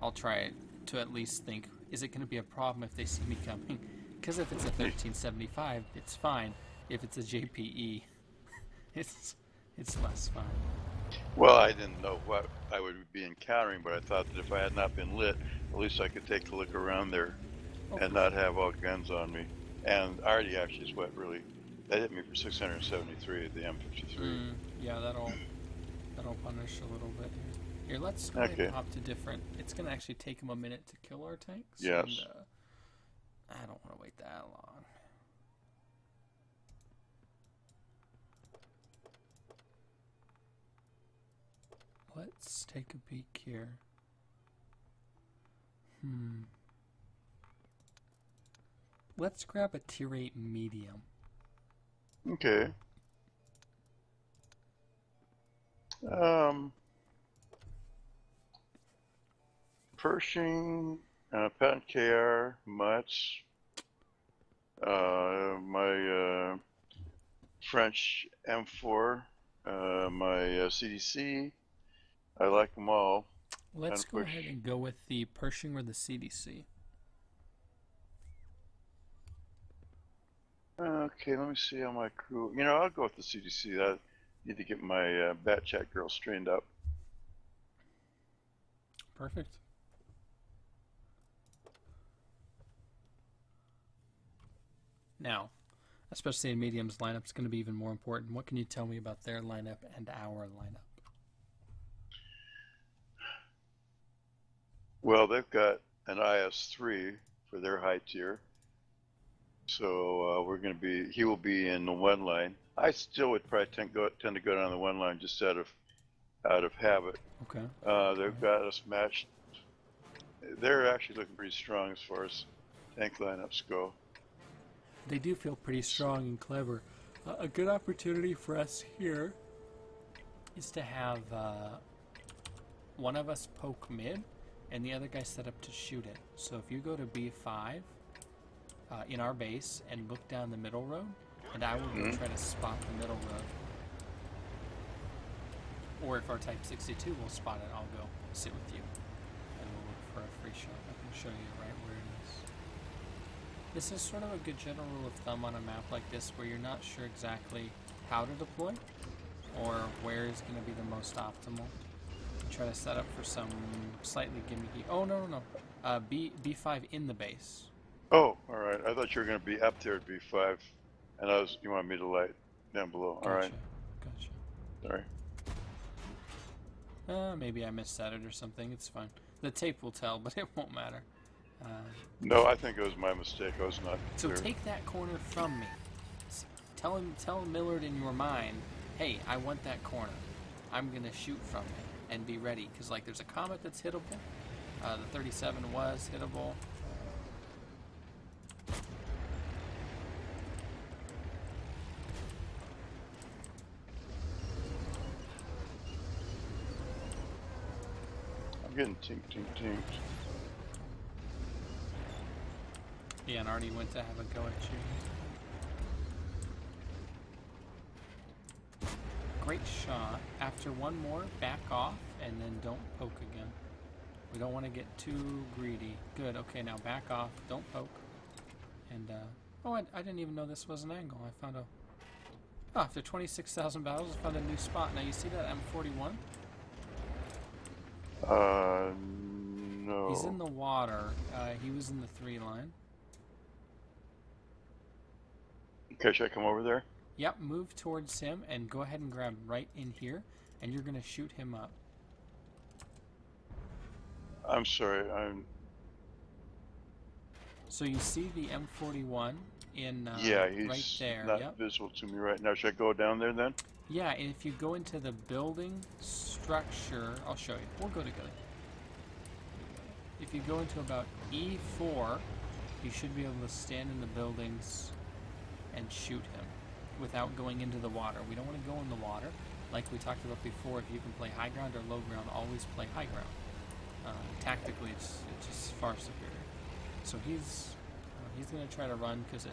I'll try to at least think, is it going to be a problem if they see me coming? Because if it's a 1375, it's fine. If it's a JPE, it's it's less fine. Well, I didn't know what I would be encountering, but I thought that if I had not been lit, at least I could take a look around there. And not have all guns on me. And arty actually is what really that hit me for 673 at the M53. Mm, yeah, that'll that'll punish a little bit here. Here, let's go Okay. hop to different. It's gonna actually take him a minute to kill our tanks. Yes. And, uh, I don't want to wait that long. Let's take a peek here. Hmm. Let's grab a tier 8 medium. Okay. Um, Pershing, uh, Patton KR, Mutz, uh, my uh, French M4, uh, my uh, CDC. I like them all. Let's go push. ahead and go with the Pershing or the CDC. Okay, let me see how my crew. You know, I'll go with the CDC. I need to get my uh, Bat Chat girl strained up. Perfect. Now, especially in mediums, lineup is going to be even more important. What can you tell me about their lineup and our lineup? Well, they've got an IS3 for their high tier. So uh, we're going to be, he will be in the one line. I still would probably tend, go, tend to go down the one line just out of, out of habit. Okay. Uh, they've got us matched. They're actually looking pretty strong as far as tank lineups go. They do feel pretty strong and clever. Uh, a good opportunity for us here is to have uh, one of us poke mid and the other guy set up to shoot it. So if you go to B5 uh, in our base and look down the middle road, and I will go Mhm. try to spot the middle road. Or if our Type 62 will spot it, I'll go sit with you. And we'll look for a free shot. I can show you right where it is. This is sort of a good general rule of thumb on a map like this where you're not sure exactly how to deploy or where is going to be the most optimal. Try to set up for some slightly gimmicky. Oh, no, no, no. Uh, B, B5 in the base. Oh, all right. I thought you were going to be up there at B5, and I was you wanted me to light down below. All right. Gotcha. Sorry. Uh, maybe I misset it or something. It's fine. The tape will tell, but it won't matter. Uh, No, I think it was my mistake. I was not so clear. take that corner from me. Tell him, tell Millard in your mind, hey, I want that corner. I'm gonna shoot from it and be ready, because like there's a comet that's hittable. Uh, the 37 was hittable. I'm getting tink, tink, tink. Yeah, and already went to have a go at you. Great shot. After one more, back off and then don't poke again. We don't want to get too greedy. Good. Okay, now back off. Don't poke. And, uh, oh, I, I didn't even know this was an angle. I found a. Oh, after 26,000 battles, I found a new spot. Now, you see that M41? Uh, no. He's in the water. Uh, he was in the three line. Okay, should I come over there? Yep, move towards him and go ahead and grab right in here, and you're gonna shoot him up. I'm sorry. I'm. So you see the M41 in uh, yeah, he's right there. not Yep. visible to me right now. Should I go down there then? Yeah, and if you go into the building structure, I'll show you. We'll go together. If you go into about E4, you should be able to stand in the buildings and shoot him without going into the water. We don't want to go in the water. Like we talked about before, if you can play high ground or low ground, always play high ground. Uh, tactically, it's, it's just far superior. So he's uh, he's going to try to run because it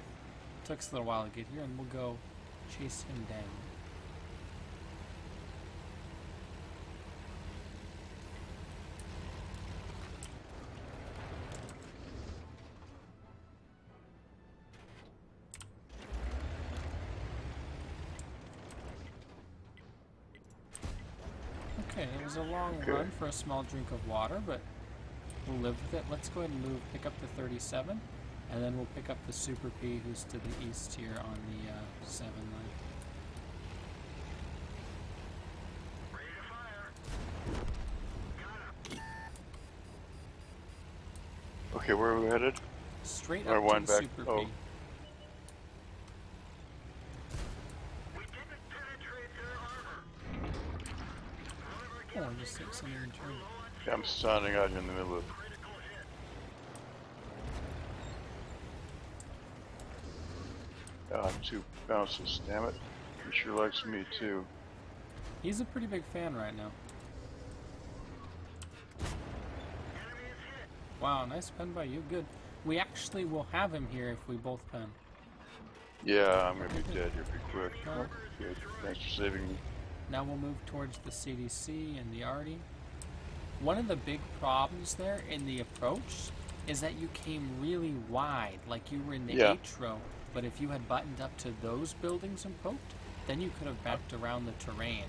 took us a little while to get here, and we'll go chase him down. Okay, it was a long Okay. run for a small drink of water, but we'll live with it. Let's go ahead and move, pick up the 37, and then we'll pick up the Super P, who's to the east here on the uh, 7 line. Ready to fire. Okay, where are we headed? Straight Or up one the back- Super oh. P. We didn't penetrate their armor. One of our Oh, I just hit something in turn. Okay, I'm standing out here in the middle of. critical hit. Ah, two bounces. Damn it. He sure likes me too. He's a pretty big fan right now. Enemy is hit. Wow, nice pen by you. Good. We actually will have him here if we both pen. Yeah, I'm gonna be dead here pretty quick. Oh. Good. Thanks for saving me. Now we'll move towards the CDC and the Arty. One of the big problems there in the approach is that you came really wide, like you were in the Yeah. H row. But if you had buttoned up to those buildings and poked, then you could have backed around the terrain.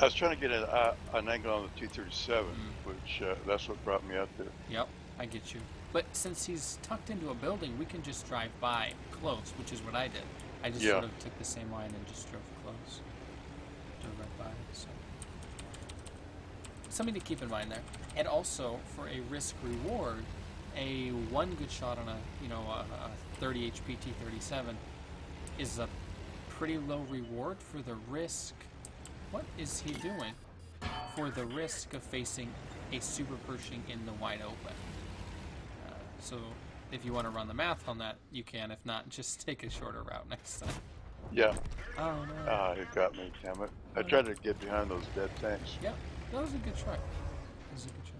I was trying to get an, uh, an angle on the 237, Mm. which uh, that's what brought me out there. Yep, I get you. But since he's tucked into a building, we can just drive by close, which is what I did. I just Yeah. sort of took the same line and just drove close. Drove right by. So something to keep in mind there. And also for a risk reward, a one good shot on a you know a, a 30 HP T37 is a pretty low reward for the risk. What is he doing? For the risk of facing a super Pershing in the wide open. Uh, so if you want to run the math on that, you can. If not, just take a shorter route next time. Yeah, Oh no. ah, it got me, damn it. I tried to get behind those dead tanks. Yeah, that was a good try. That was a good try.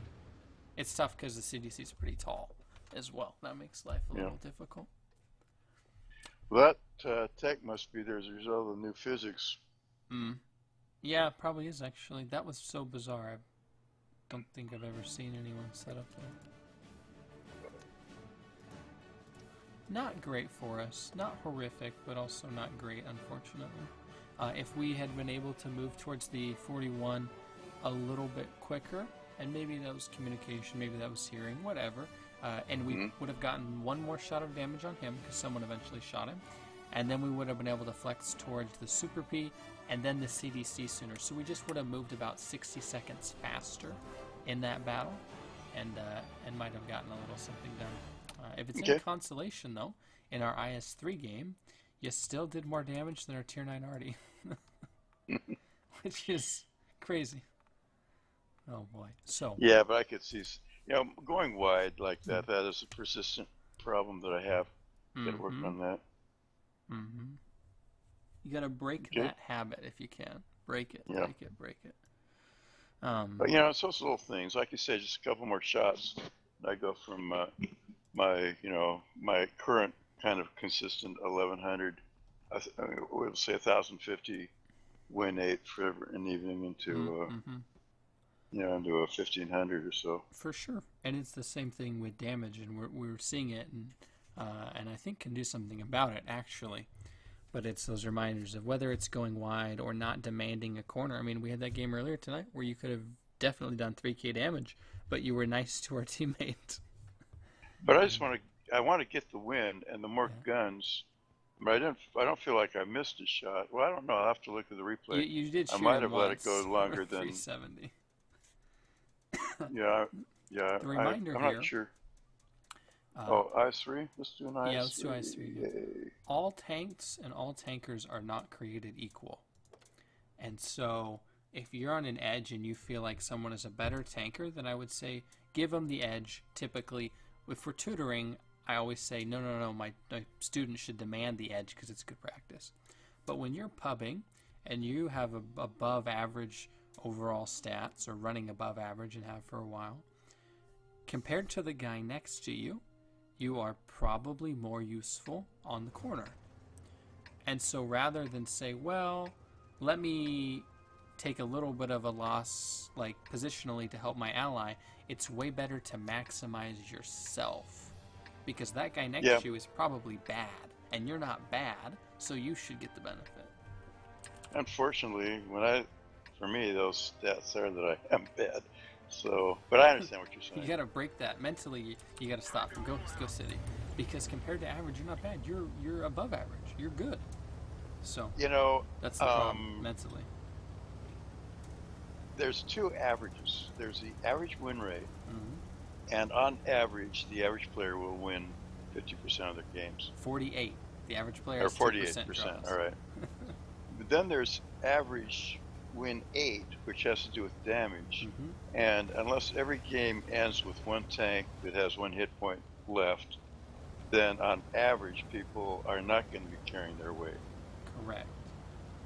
It's tough because the CDC is pretty tall as well. That makes life a Yeah. little difficult. Well, that uh, tech must be there as a result of the new physics. Mm. Yeah, it probably is actually. That was so bizarre. I don't think I've ever seen anyone set up there. Not great for us. Not horrific, but also not great, unfortunately. Uh, if we had been able to move towards the 41 a little bit quicker, and maybe that was communication, maybe that was hearing, whatever, uh, and we Mhm. would have gotten one more shot of damage on him because someone eventually shot him, and then we would have been able to flex towards the Super P and then the CDC sooner. So we just would have moved about 60 seconds faster in that battle, and uh, and might have gotten a little something done. Uh, if it's in Okay. consolation though, in our IS3 game, you still did more damage than our Tier 9 arty, which is crazy. Oh boy. So Yeah, but I could see, you know, going wide like that, that is a persistent problem that I have. Got to work mhm, on that. Mm-hmm. you got to break Okay. that habit if you can. Break it. Yeah. Break it. Break it. Um, But, you know, it's those little things. Like you said, just a couple more shots. and I go from uh, my, you know, my current kind of consistent 1100, I th- I mean, we'll say 1050 WN8 for an evening into, uh, mhm. You know, into a 1500 or so. For sure, and it's the same thing with damage, and we're we're seeing it, and uh, and I think can do something about it actually. But it's those reminders of whether it's going wide or not demanding a corner. I mean, we had that game earlier tonight where you could have definitely done 3k damage, but you were nice to our teammate. But I just want to, I want to get the win and the more Yeah. guns. But I didn't, I don't feel like I missed a shot. Well, I don't know. I'll have to look at the replay. you did. I might have let it go longer than- 370. Yeah, yeah. The I, reminder I'm here- not sure. Uh, Oh, IS3? Let's do an IS3. Yeah, let's do IS3. Yay. all tanks and all tankers are not created equal. And so, if you're on an edge and you feel like someone is a better tanker, then I would say give them the edge. Typically, if we're tutoring, I always say, no, no, no, my, my student should demand the edge because it's good practice. But when you're pubbing and you have a, above average overall stats or running above average and have for a while, compared to the guy next to you, you are probably more useful on the corner. And so rather than say, well, let me take a little bit of a loss, like positionally, to help my ally, it's way better to maximize yourself. Because that guy next Yeah. to you is probably bad, and you're not bad, so you should get the benefit. Unfortunately, when I, for me, those stats are that I am bad. So, but I understand what you're saying. You gotta break that mentally. You, you gotta stop and go go city, because compared to average, you're not bad. You're you're above average. You're good. So You know, that's the problem Um, mentally. there's two averages. There's the average win rate, hmm and on average, the average player will win 50% of their games. 48. The average player Or 48%. draws. All right. but then there's average win eight, which has to do with damage. hmm And unless every game ends with one tank that has one hit point left, then on average, people are not going to be carrying their weight. Correct.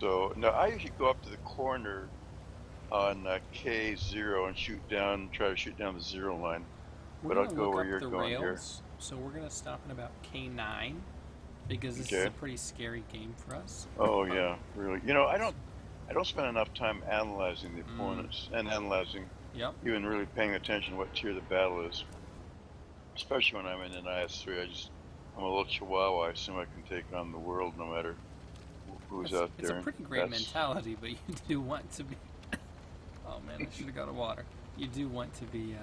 So now I usually go up to the corner on uh, K0 and shoot down, try to shoot down the zero line. We're But I'll go where you're going here. so we're gonna stop in about K9 because this is a pretty scary game for us. Oh yeah, really. You know, I don't, I don't spend enough time analyzing the Mm. opponents and analyzing, Yep. even really paying attention to what tier the battle is. Especially when I'm in an IS3, I just, I'm a little chihuahua. I assume I can take on the world no matter who's It's, out it's there. a pretty great That's- mentality, but you do want to be Oh man, I should have got a water. You do want to be uh,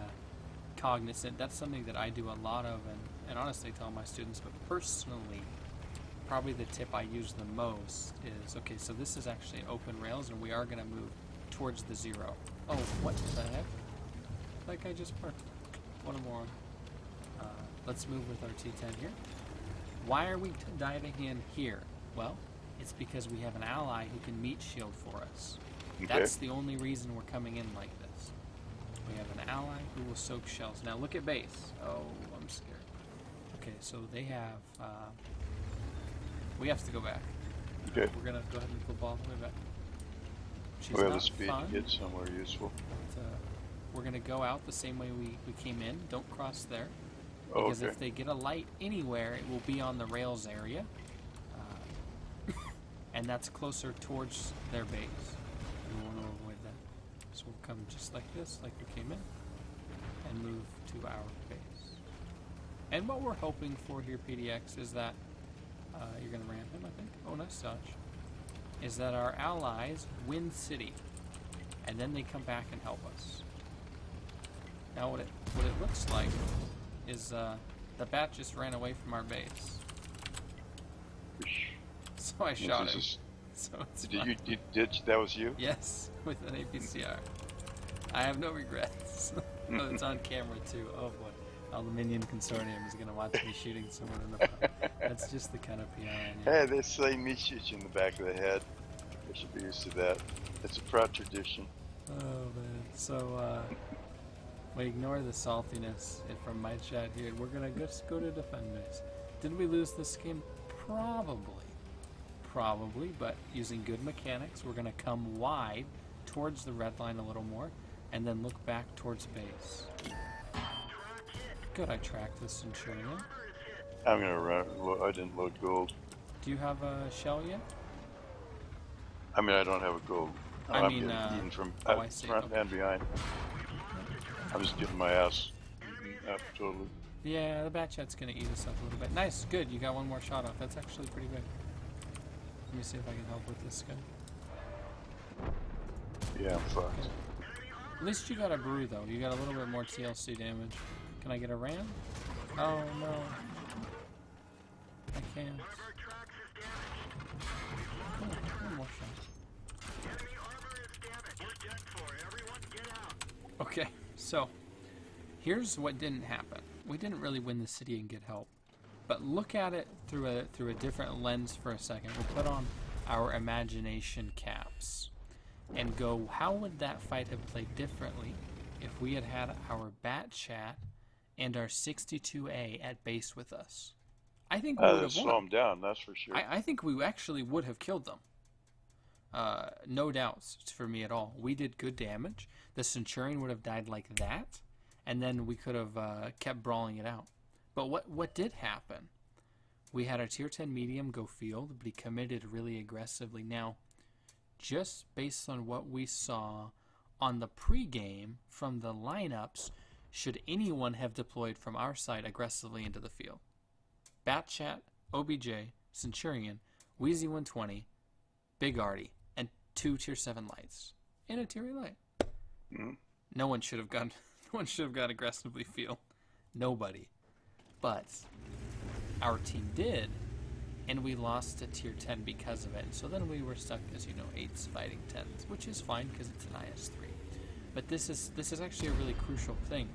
cognizant. That's something that I do a lot of, and, and honestly tell my students. But personally, probably the tip I use the most is okay. So this is actually open rails, and we are going to move towards the zero. Oh, what the heck? Like I just parked. What a moron. Uh, let's move with our T10 here. Why are we t- diving in here? Well, it's because we have an ally who can meat shield for us. Okay. That's the only reason we're coming in like this. We have an ally who will soak shells. Now look at base. Oh, I'm scared. Okay, so they have. Uh, we have to go back. Okay. We're gonna go ahead and football the way back. She's we have the speed fun, to get somewhere useful. but, uh, we're gonna go out the same way we, we came in. Don't cross there. Oh, Because okay. if they get a light anywhere, it will be on the rails area. Uh, and that's closer towards their base. We want to avoid that. So we'll come just like this, like we came in, and move to our base. And what we're hoping for here, PDX, is that uh, you're going to ram him, I think. Oh, nice dodge. Is that our allies win city, and then they come back and help us. Now, what it what it looks like is uh, the bat just ran away from our base, so I shot him. So it's Did fine. you did, did that was you? Yes, with an APCR. I have no regrets. oh, it's on camera too. Oh boy. Minion Consortium is going to watch me shooting someone in the. That's just the kind of PR I. Hey, they say me shoot you in the back of the head. I should be used to that. It's a proud tradition. Oh man. So, uh, we ignore the saltiness from my chat here. We're going to just go to defend base. Did we lose this game? Probably. Probably, but using good mechanics, we're going to come wide towards the red line a little more and then look back towards base. Good, I tracked the Centurion. I'm gonna run. I didn't load gold. Do you have a shell yet? I mean, I don't have a gold. I I'm mean, uh, eaten from oh, uh, front okay. and behind. I'm just getting my ass up totally. Yeah, the bat chat's gonna eat us up a little bit. Nice, good. You got one more shot off. That's actually pretty good. Let me see if I can help with this guy. Yeah, I'm fucked. At least you got a brew though. You got a little bit more TLC damage. Can I get a ram? Oh no. I can't. Our tracks is damaged. Come on, one shot. Enemy armor is damaged. We're done for. Everyone get out. Okay, so here's what didn't happen. We didn't really win the city and get help. But look at it through a through a different lens for a second. We'll put on our imagination caps and go, how would that fight have played differently if we had had our bat chat and our 62A at base with us? I think we Uh, would have slow won. them down, that's for sure. I, I think we actually would have killed them. Uh, no doubts for me at all. We did good damage. The Centurion would have died like that, and then we could have uh, kept brawling it out. But what what did happen? We had our tier 10 medium go field, but he committed really aggressively. Now, just based on what we saw on the pregame from the lineups, should anyone have deployed from our side aggressively into the field? Batchat, OBJ, Centurion, Wheezy 120, Big arty, and two tier 7 lights. And a tier 8 light. Mhm. No one should have gone no one should have gone aggressively feel. Nobody. But our team did, and we lost to tier 10 because of it. So then we were stuck, as you know, 8s fighting 10s, which is fine because it's an IS3. But this is this is actually a really crucial thing.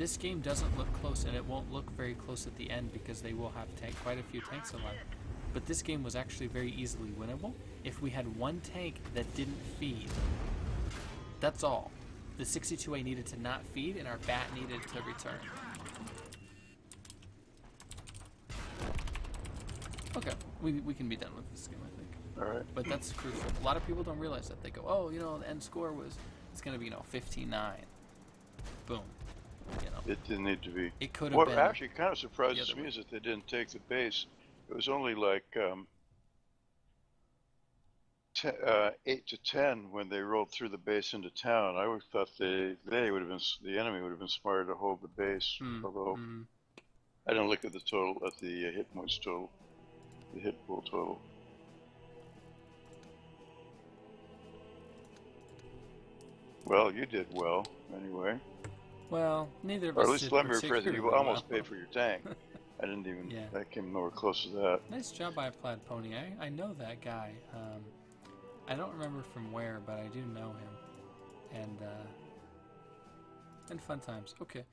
This game doesn't look close, and it won't look very close at the end because they will have tank, quite a few tanks alive. But this game was actually very easily winnable if we had one tank that didn't feed. That's all. The 62A needed to not feed, and our bat needed to return. Okay, we, we can be done with this game, I think. All right. But that's crucial. A lot of people don't realize that. They go, oh, you know, the end score was, it's going to be, you know, 15-9. Boom. It didn't need to be. it could have What been. actually kind of surprises me way. is that they didn't take the base. It was only like um, te- uh, eight to ten when they rolled through the base into town. I would thought they they would have been the enemy would have been smarter to hold the base. Hmm, Although mm. I didn't look at the total at the uh, hit points total, the hit pool total. Well, you did well, anyway. Well, neither of Or us at least let me rephrase it. You almost well. paid for your tank. I didn't even. Yeah. I came nowhere close to that. Nice job by Plaid Pony. I, I know that guy. Um, I don't remember from where, but I do know him. And uh, and fun times. Okay.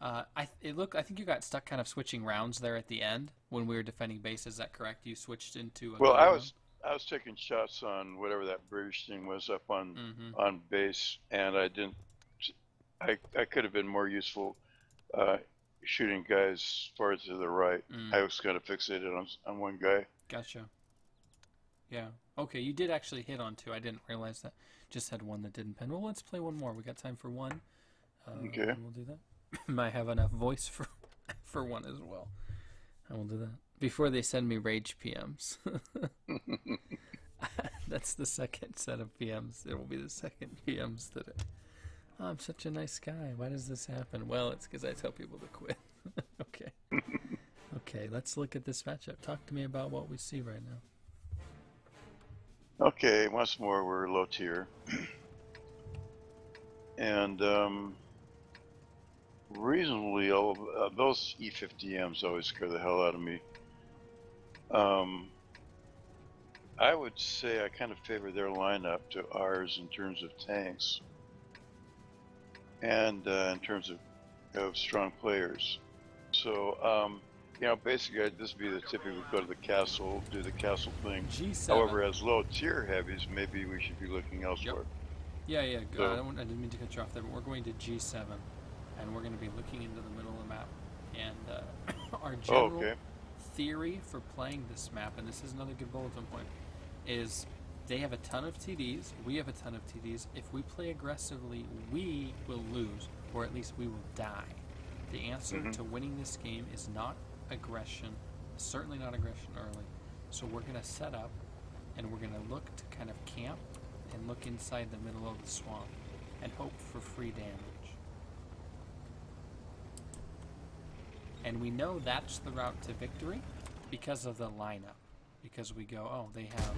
Uh, I it look. I think you got stuck kind of switching rounds there at the end when we were defending base. Is that correct? You switched into. A Well, I round? was I was taking shots on whatever that British thing was up on Mhm. on base, and I didn't. I I could have been more useful uh, shooting guys far to the right. Mm. I was kind of fixated on on one guy. Gotcha. Yeah. Okay, you did actually hit on two. I didn't realize that. Just had one that didn't pen. Well, let's play one more. We got time for one. Uh, Okay. and We'll do that. Might have enough voice for for one as well. And we'll do that before they send me rage PMs. That's the second set of PMs. It will be the second PMs today. Oh, I'm such a nice guy. Why does this happen? Well, it's because I tell people to quit. okay. Okay, let's look at this matchup. Talk to me about what we see right now. Okay, once more we're low tier, and um, reasonably, all uh, those E50Ms always scare the hell out of me. Um, I would say I kind of favor their lineup to ours in terms of tanks, and uh, in terms of of strong players. So, um, you know, basically, I'd- this would be the typical we go to the castle, do the castle thing. G7. However, as low tier heavies, maybe we should be looking elsewhere. yeah, yeah. Good. So- I, don't, I didn't mean to cut you off there, but we're going to G7, and we're going to be looking into the middle of the map. And uh, our Oh, general okay. theory for playing this map, and this is another good bulletin point, is they have a ton of TDs. We have a ton of TDs. If we play aggressively, we will lose, or at least we will die. The answer Mhm. to winning this game is not aggression, certainly not aggression early. So we're going to set up, and we're going to look to kind of camp and look inside the middle of the swamp and hope for free damage. And we know that's the route to victory because of the lineup. Because we go, oh, they have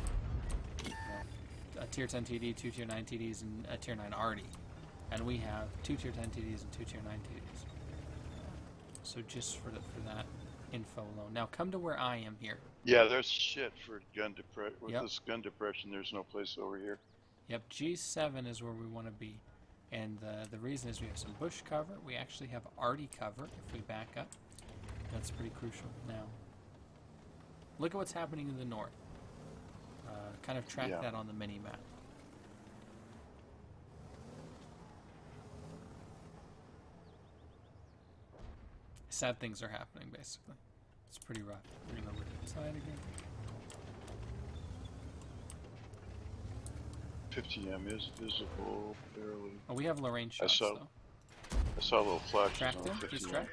a tier 10 TD, two tier 9 TDs, and a tier 9 arty. And we have two tier 10 TDs and two tier 9 TDs. So just for, the, for that info alone. Now come to where I am here. Yeah, there's shit for gun depression. With Yep. this gun depression, there's no place over here. Yep, G7 is where we want to be. And uh, the reason is we have some bush cover. We actually have arty cover if we back up. That's pretty crucial. Now, look at what's happening in the north. Uh, kind of track Yeah. that on the mini map. Sad things are happening, basically. It's pretty rough. We're gonna look inside again. 50M is visible barely. Oh, we have Lorraine shots saw- though. I saw a little flashes Tracked on him. Just 50M. tracked.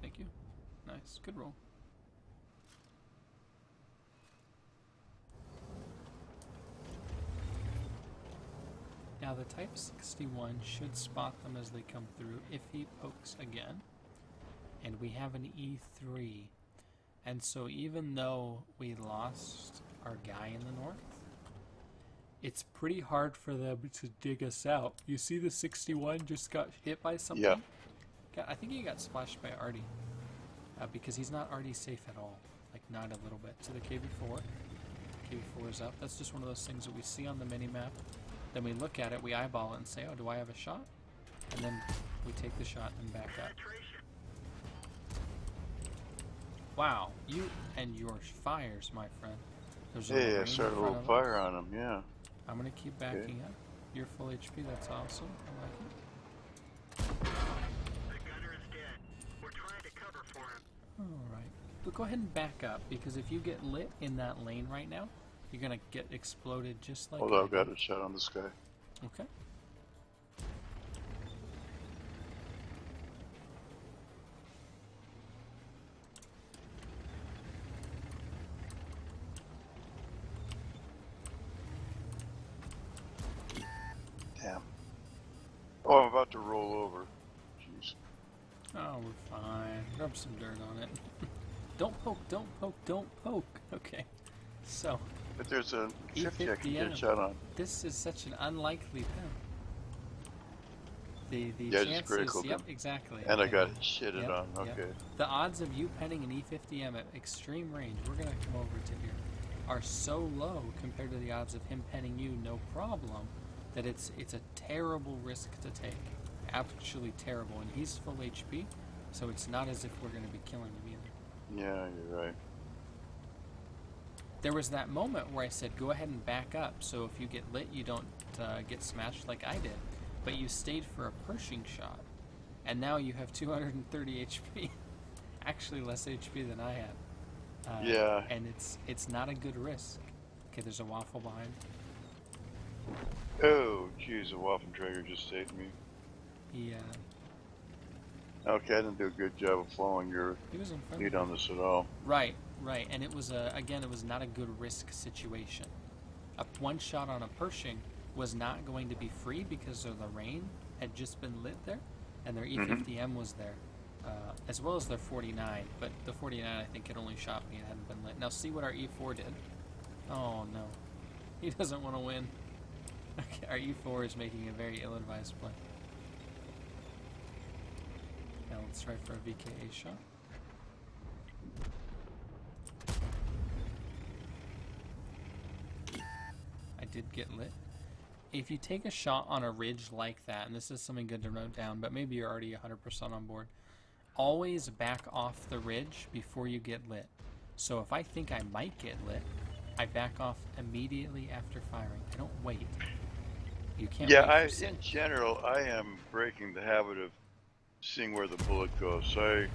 Thank you. Nice. Good roll. Now the Type 61 should spot them as they come through if he pokes again. And we have an E3. And so even though we lost our guy in the north, it's pretty hard for them to dig us out. You see the 61 just got hit by something? Yeah. I think he got splashed by arty. Uh, because he's not arty safe at all. Like, not a little bit. To the KV4. KV4 is up. That's just one of those things that we see on the mini map. Then we look at it, we eyeball it, and say, oh, do I have a shot? And then we take the shot and back up. Wow, you and your fires, my friend. There's a Hey, I started a little fire on him, yeah. I'm gonna keep backing up. You're full HP. That's awesome. I like it. The gunner is dead. We're trying to cover for him. All right, but go ahead and back up because if you get lit in that lane right now, you're gonna get exploded just like. On, I've got a shot on this guy. Okay. Damn. Oh, I'm about to roll over. Jeez. Oh, we're fine. Rub some dirt on it. don't poke. Don't poke. Don't poke. Okay. So, but there's a 50 I can get shot on. This is such an unlikely pen. The the Yeah, chances. critical Yep, exactly. And I Okay. got shitted Yep, on. yep. Okay. The odds of you penning an E50M at extreme range, we're gonna come over to here, are so low compared to the odds of him penning you no problem that it's it's a terrible risk to take. Actually terrible. And he's full HP, so it's not as if we're gonna be killing him either. Yeah, you're right. There was that moment where I said, go ahead and back up, so if you get lit, you don't uh, get smashed like I did. But you stayed for a Pershing shot, and now you have 230 HP. Actually, less HP than I had. Uh, Yeah. And it's it's not a good risk. Okay, there's a waffle behind. Oh, jeez, a Waffenträger just saved me. He uh, Okay, I didn't do a good job of following your he was in front. lead of on this at all. Right, right, and it was a again, it was not a good risk situation. A one shot on a Pershing was not going to be free because of the rain had just been lit there, and their E50M was there, uh, as well as their 49. But the 49, I think, had only shot me and hadn't been lit. Now see what our E4 did. Oh no, he doesn't want to win. Okay, our E4 is making a very ill-advised play. Now let's try for a VKA shot. I did get lit. If you take a shot on a ridge like that, and this is something good to note down, but maybe you're already 100% on board, always back off the ridge before you get lit. So if I think I might get lit, I back off immediately after firing. I don't wait. You can't Yeah, I, in general, I am breaking the habit of seeing where the bullet goes. So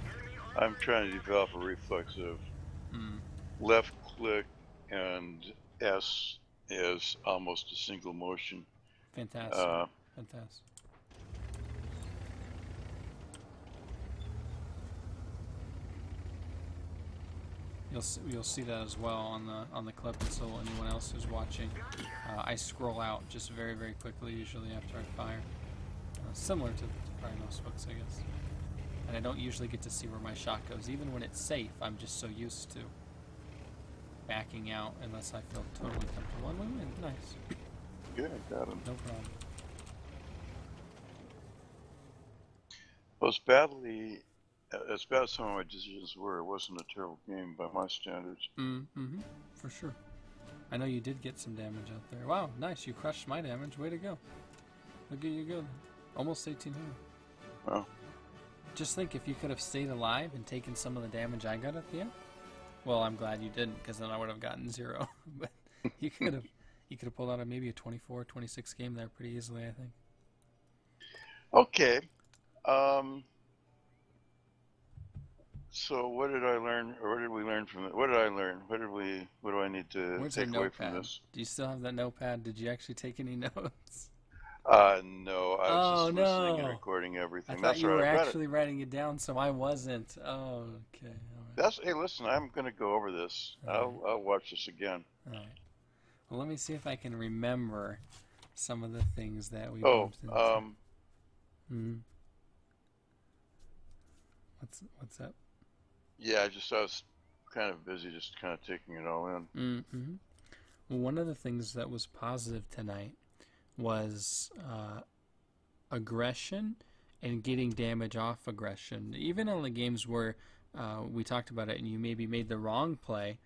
I, I'm trying to develop a reflex of Mm, left click and S is almost a single motion. fantastic. Uh, fantastic. You'll see, you'll see that as well on the on the clip, and so anyone else who's watching, uh, I scroll out just very very quickly, usually after I fire, uh, similar to, to probably most folks, I guess. And I don't usually get to see where my shot goes, even when it's safe. I'm just so used to backing out unless I feel totally comfortable. And we win, nice, good, got him. no problem. Well, as badly, as bad as some of my decisions were, it wasn't a terrible game by my standards. Mm, hmm for sure. I know you did get some damage out there. Wow, nice. You crushed my damage. Way to go. Look at you go. Almost 1800. Well, Just think if you could have stayed alive and taken some of the damage I got at the end. Well, I'm glad you didn't, because then I would have gotten zero. but you could have, you could have pulled out a, maybe a 24, 26 game there pretty easily. I think. okay. Um, so what did I learn, or what did we learn from it? What did I learn? What did we? What do I need to Where's take away from this? Do you still have that notepad? Did you actually take any notes? Uh, no, I was Oh, just listening and no. recording I everything. thought That's you were. I read it. actually writing it down, so I wasn't. Oh, okay. That's hey, listen, I'm gonna go over this. I'll I'll watch this again. All right. Well, let me see if I can remember some of the things that we. Oh, into. um, Mhm. What's what's up? yeah, I just I was kind of busy, just kind of taking it all in. Mm-hmm. Well, one of the things that was positive tonight was uh, aggression and getting damage off aggression. Even on the games where uh, we talked about it and you maybe made the wrong play,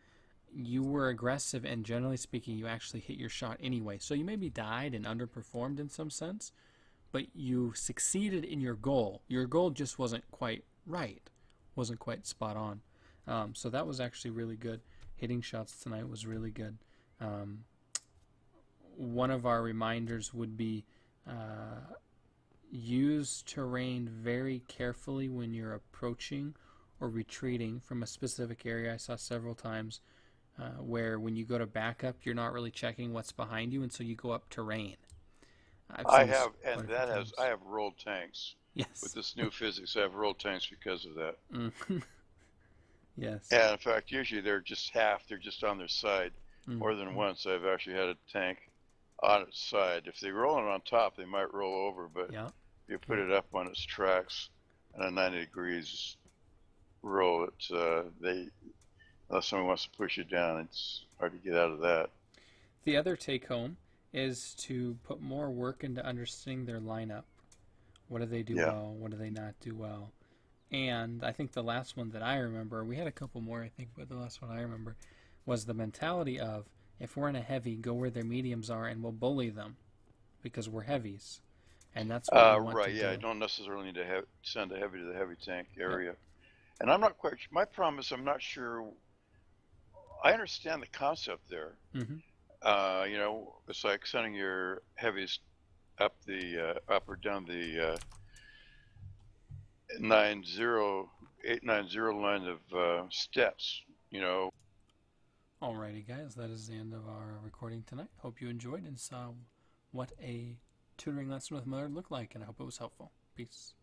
you were aggressive and generally speaking, you actually hit your shot anyway. So you maybe died and underperformed in some sense, but you succeeded in your goal. Your goal just wasn't quite right, wasn't quite spot on. Um, so that was actually really good. Hitting shots tonight was really good. Um, one of our reminders would be uh, use terrain very carefully when you're approaching or retreating from a specific area. I saw several times uh, where when you go to backup, you're not really checking what's behind you, and so you go up terrain. I've I have, and that has. I have rolled tanks yes. with this new physics. I have rolled tanks because of that. Mhm. yes. And in fact, usually they're just half. They're just on their side. Mhm. More than once, I've actually had a tank on its side. If they roll it on top, they might roll over, but Yeah. if you put it up on its tracks at a 90 degrees roll, it uh, they unless someone wants to push you down, it's hard to get out of that. the other take home is to put more work into understanding their lineup. What do they do Yeah. well? What do they not do well? And I think the last one that I remember, we had a couple more, I think, but the last one I remember was the mentality of if we're in a heavy, go where their mediums are and we'll bully them because we're heavies. And that's what Uh, we want right, yeah. I do. don't necessarily need to have, send a heavy to the heavy tank area. And I'm not quite, my problem is I'm not sure, I understand the concept there. Mhm. Uh, you know, it's like sending your heavies up the, uh, up or down the, uh, nine zero, eight nine zero line of, uh, steps, you know, Alrighty, guys, that is the end of our recording tonight. Hope you enjoyed and saw what a tutoring lesson with Millard looked like, and I hope it was helpful. Peace.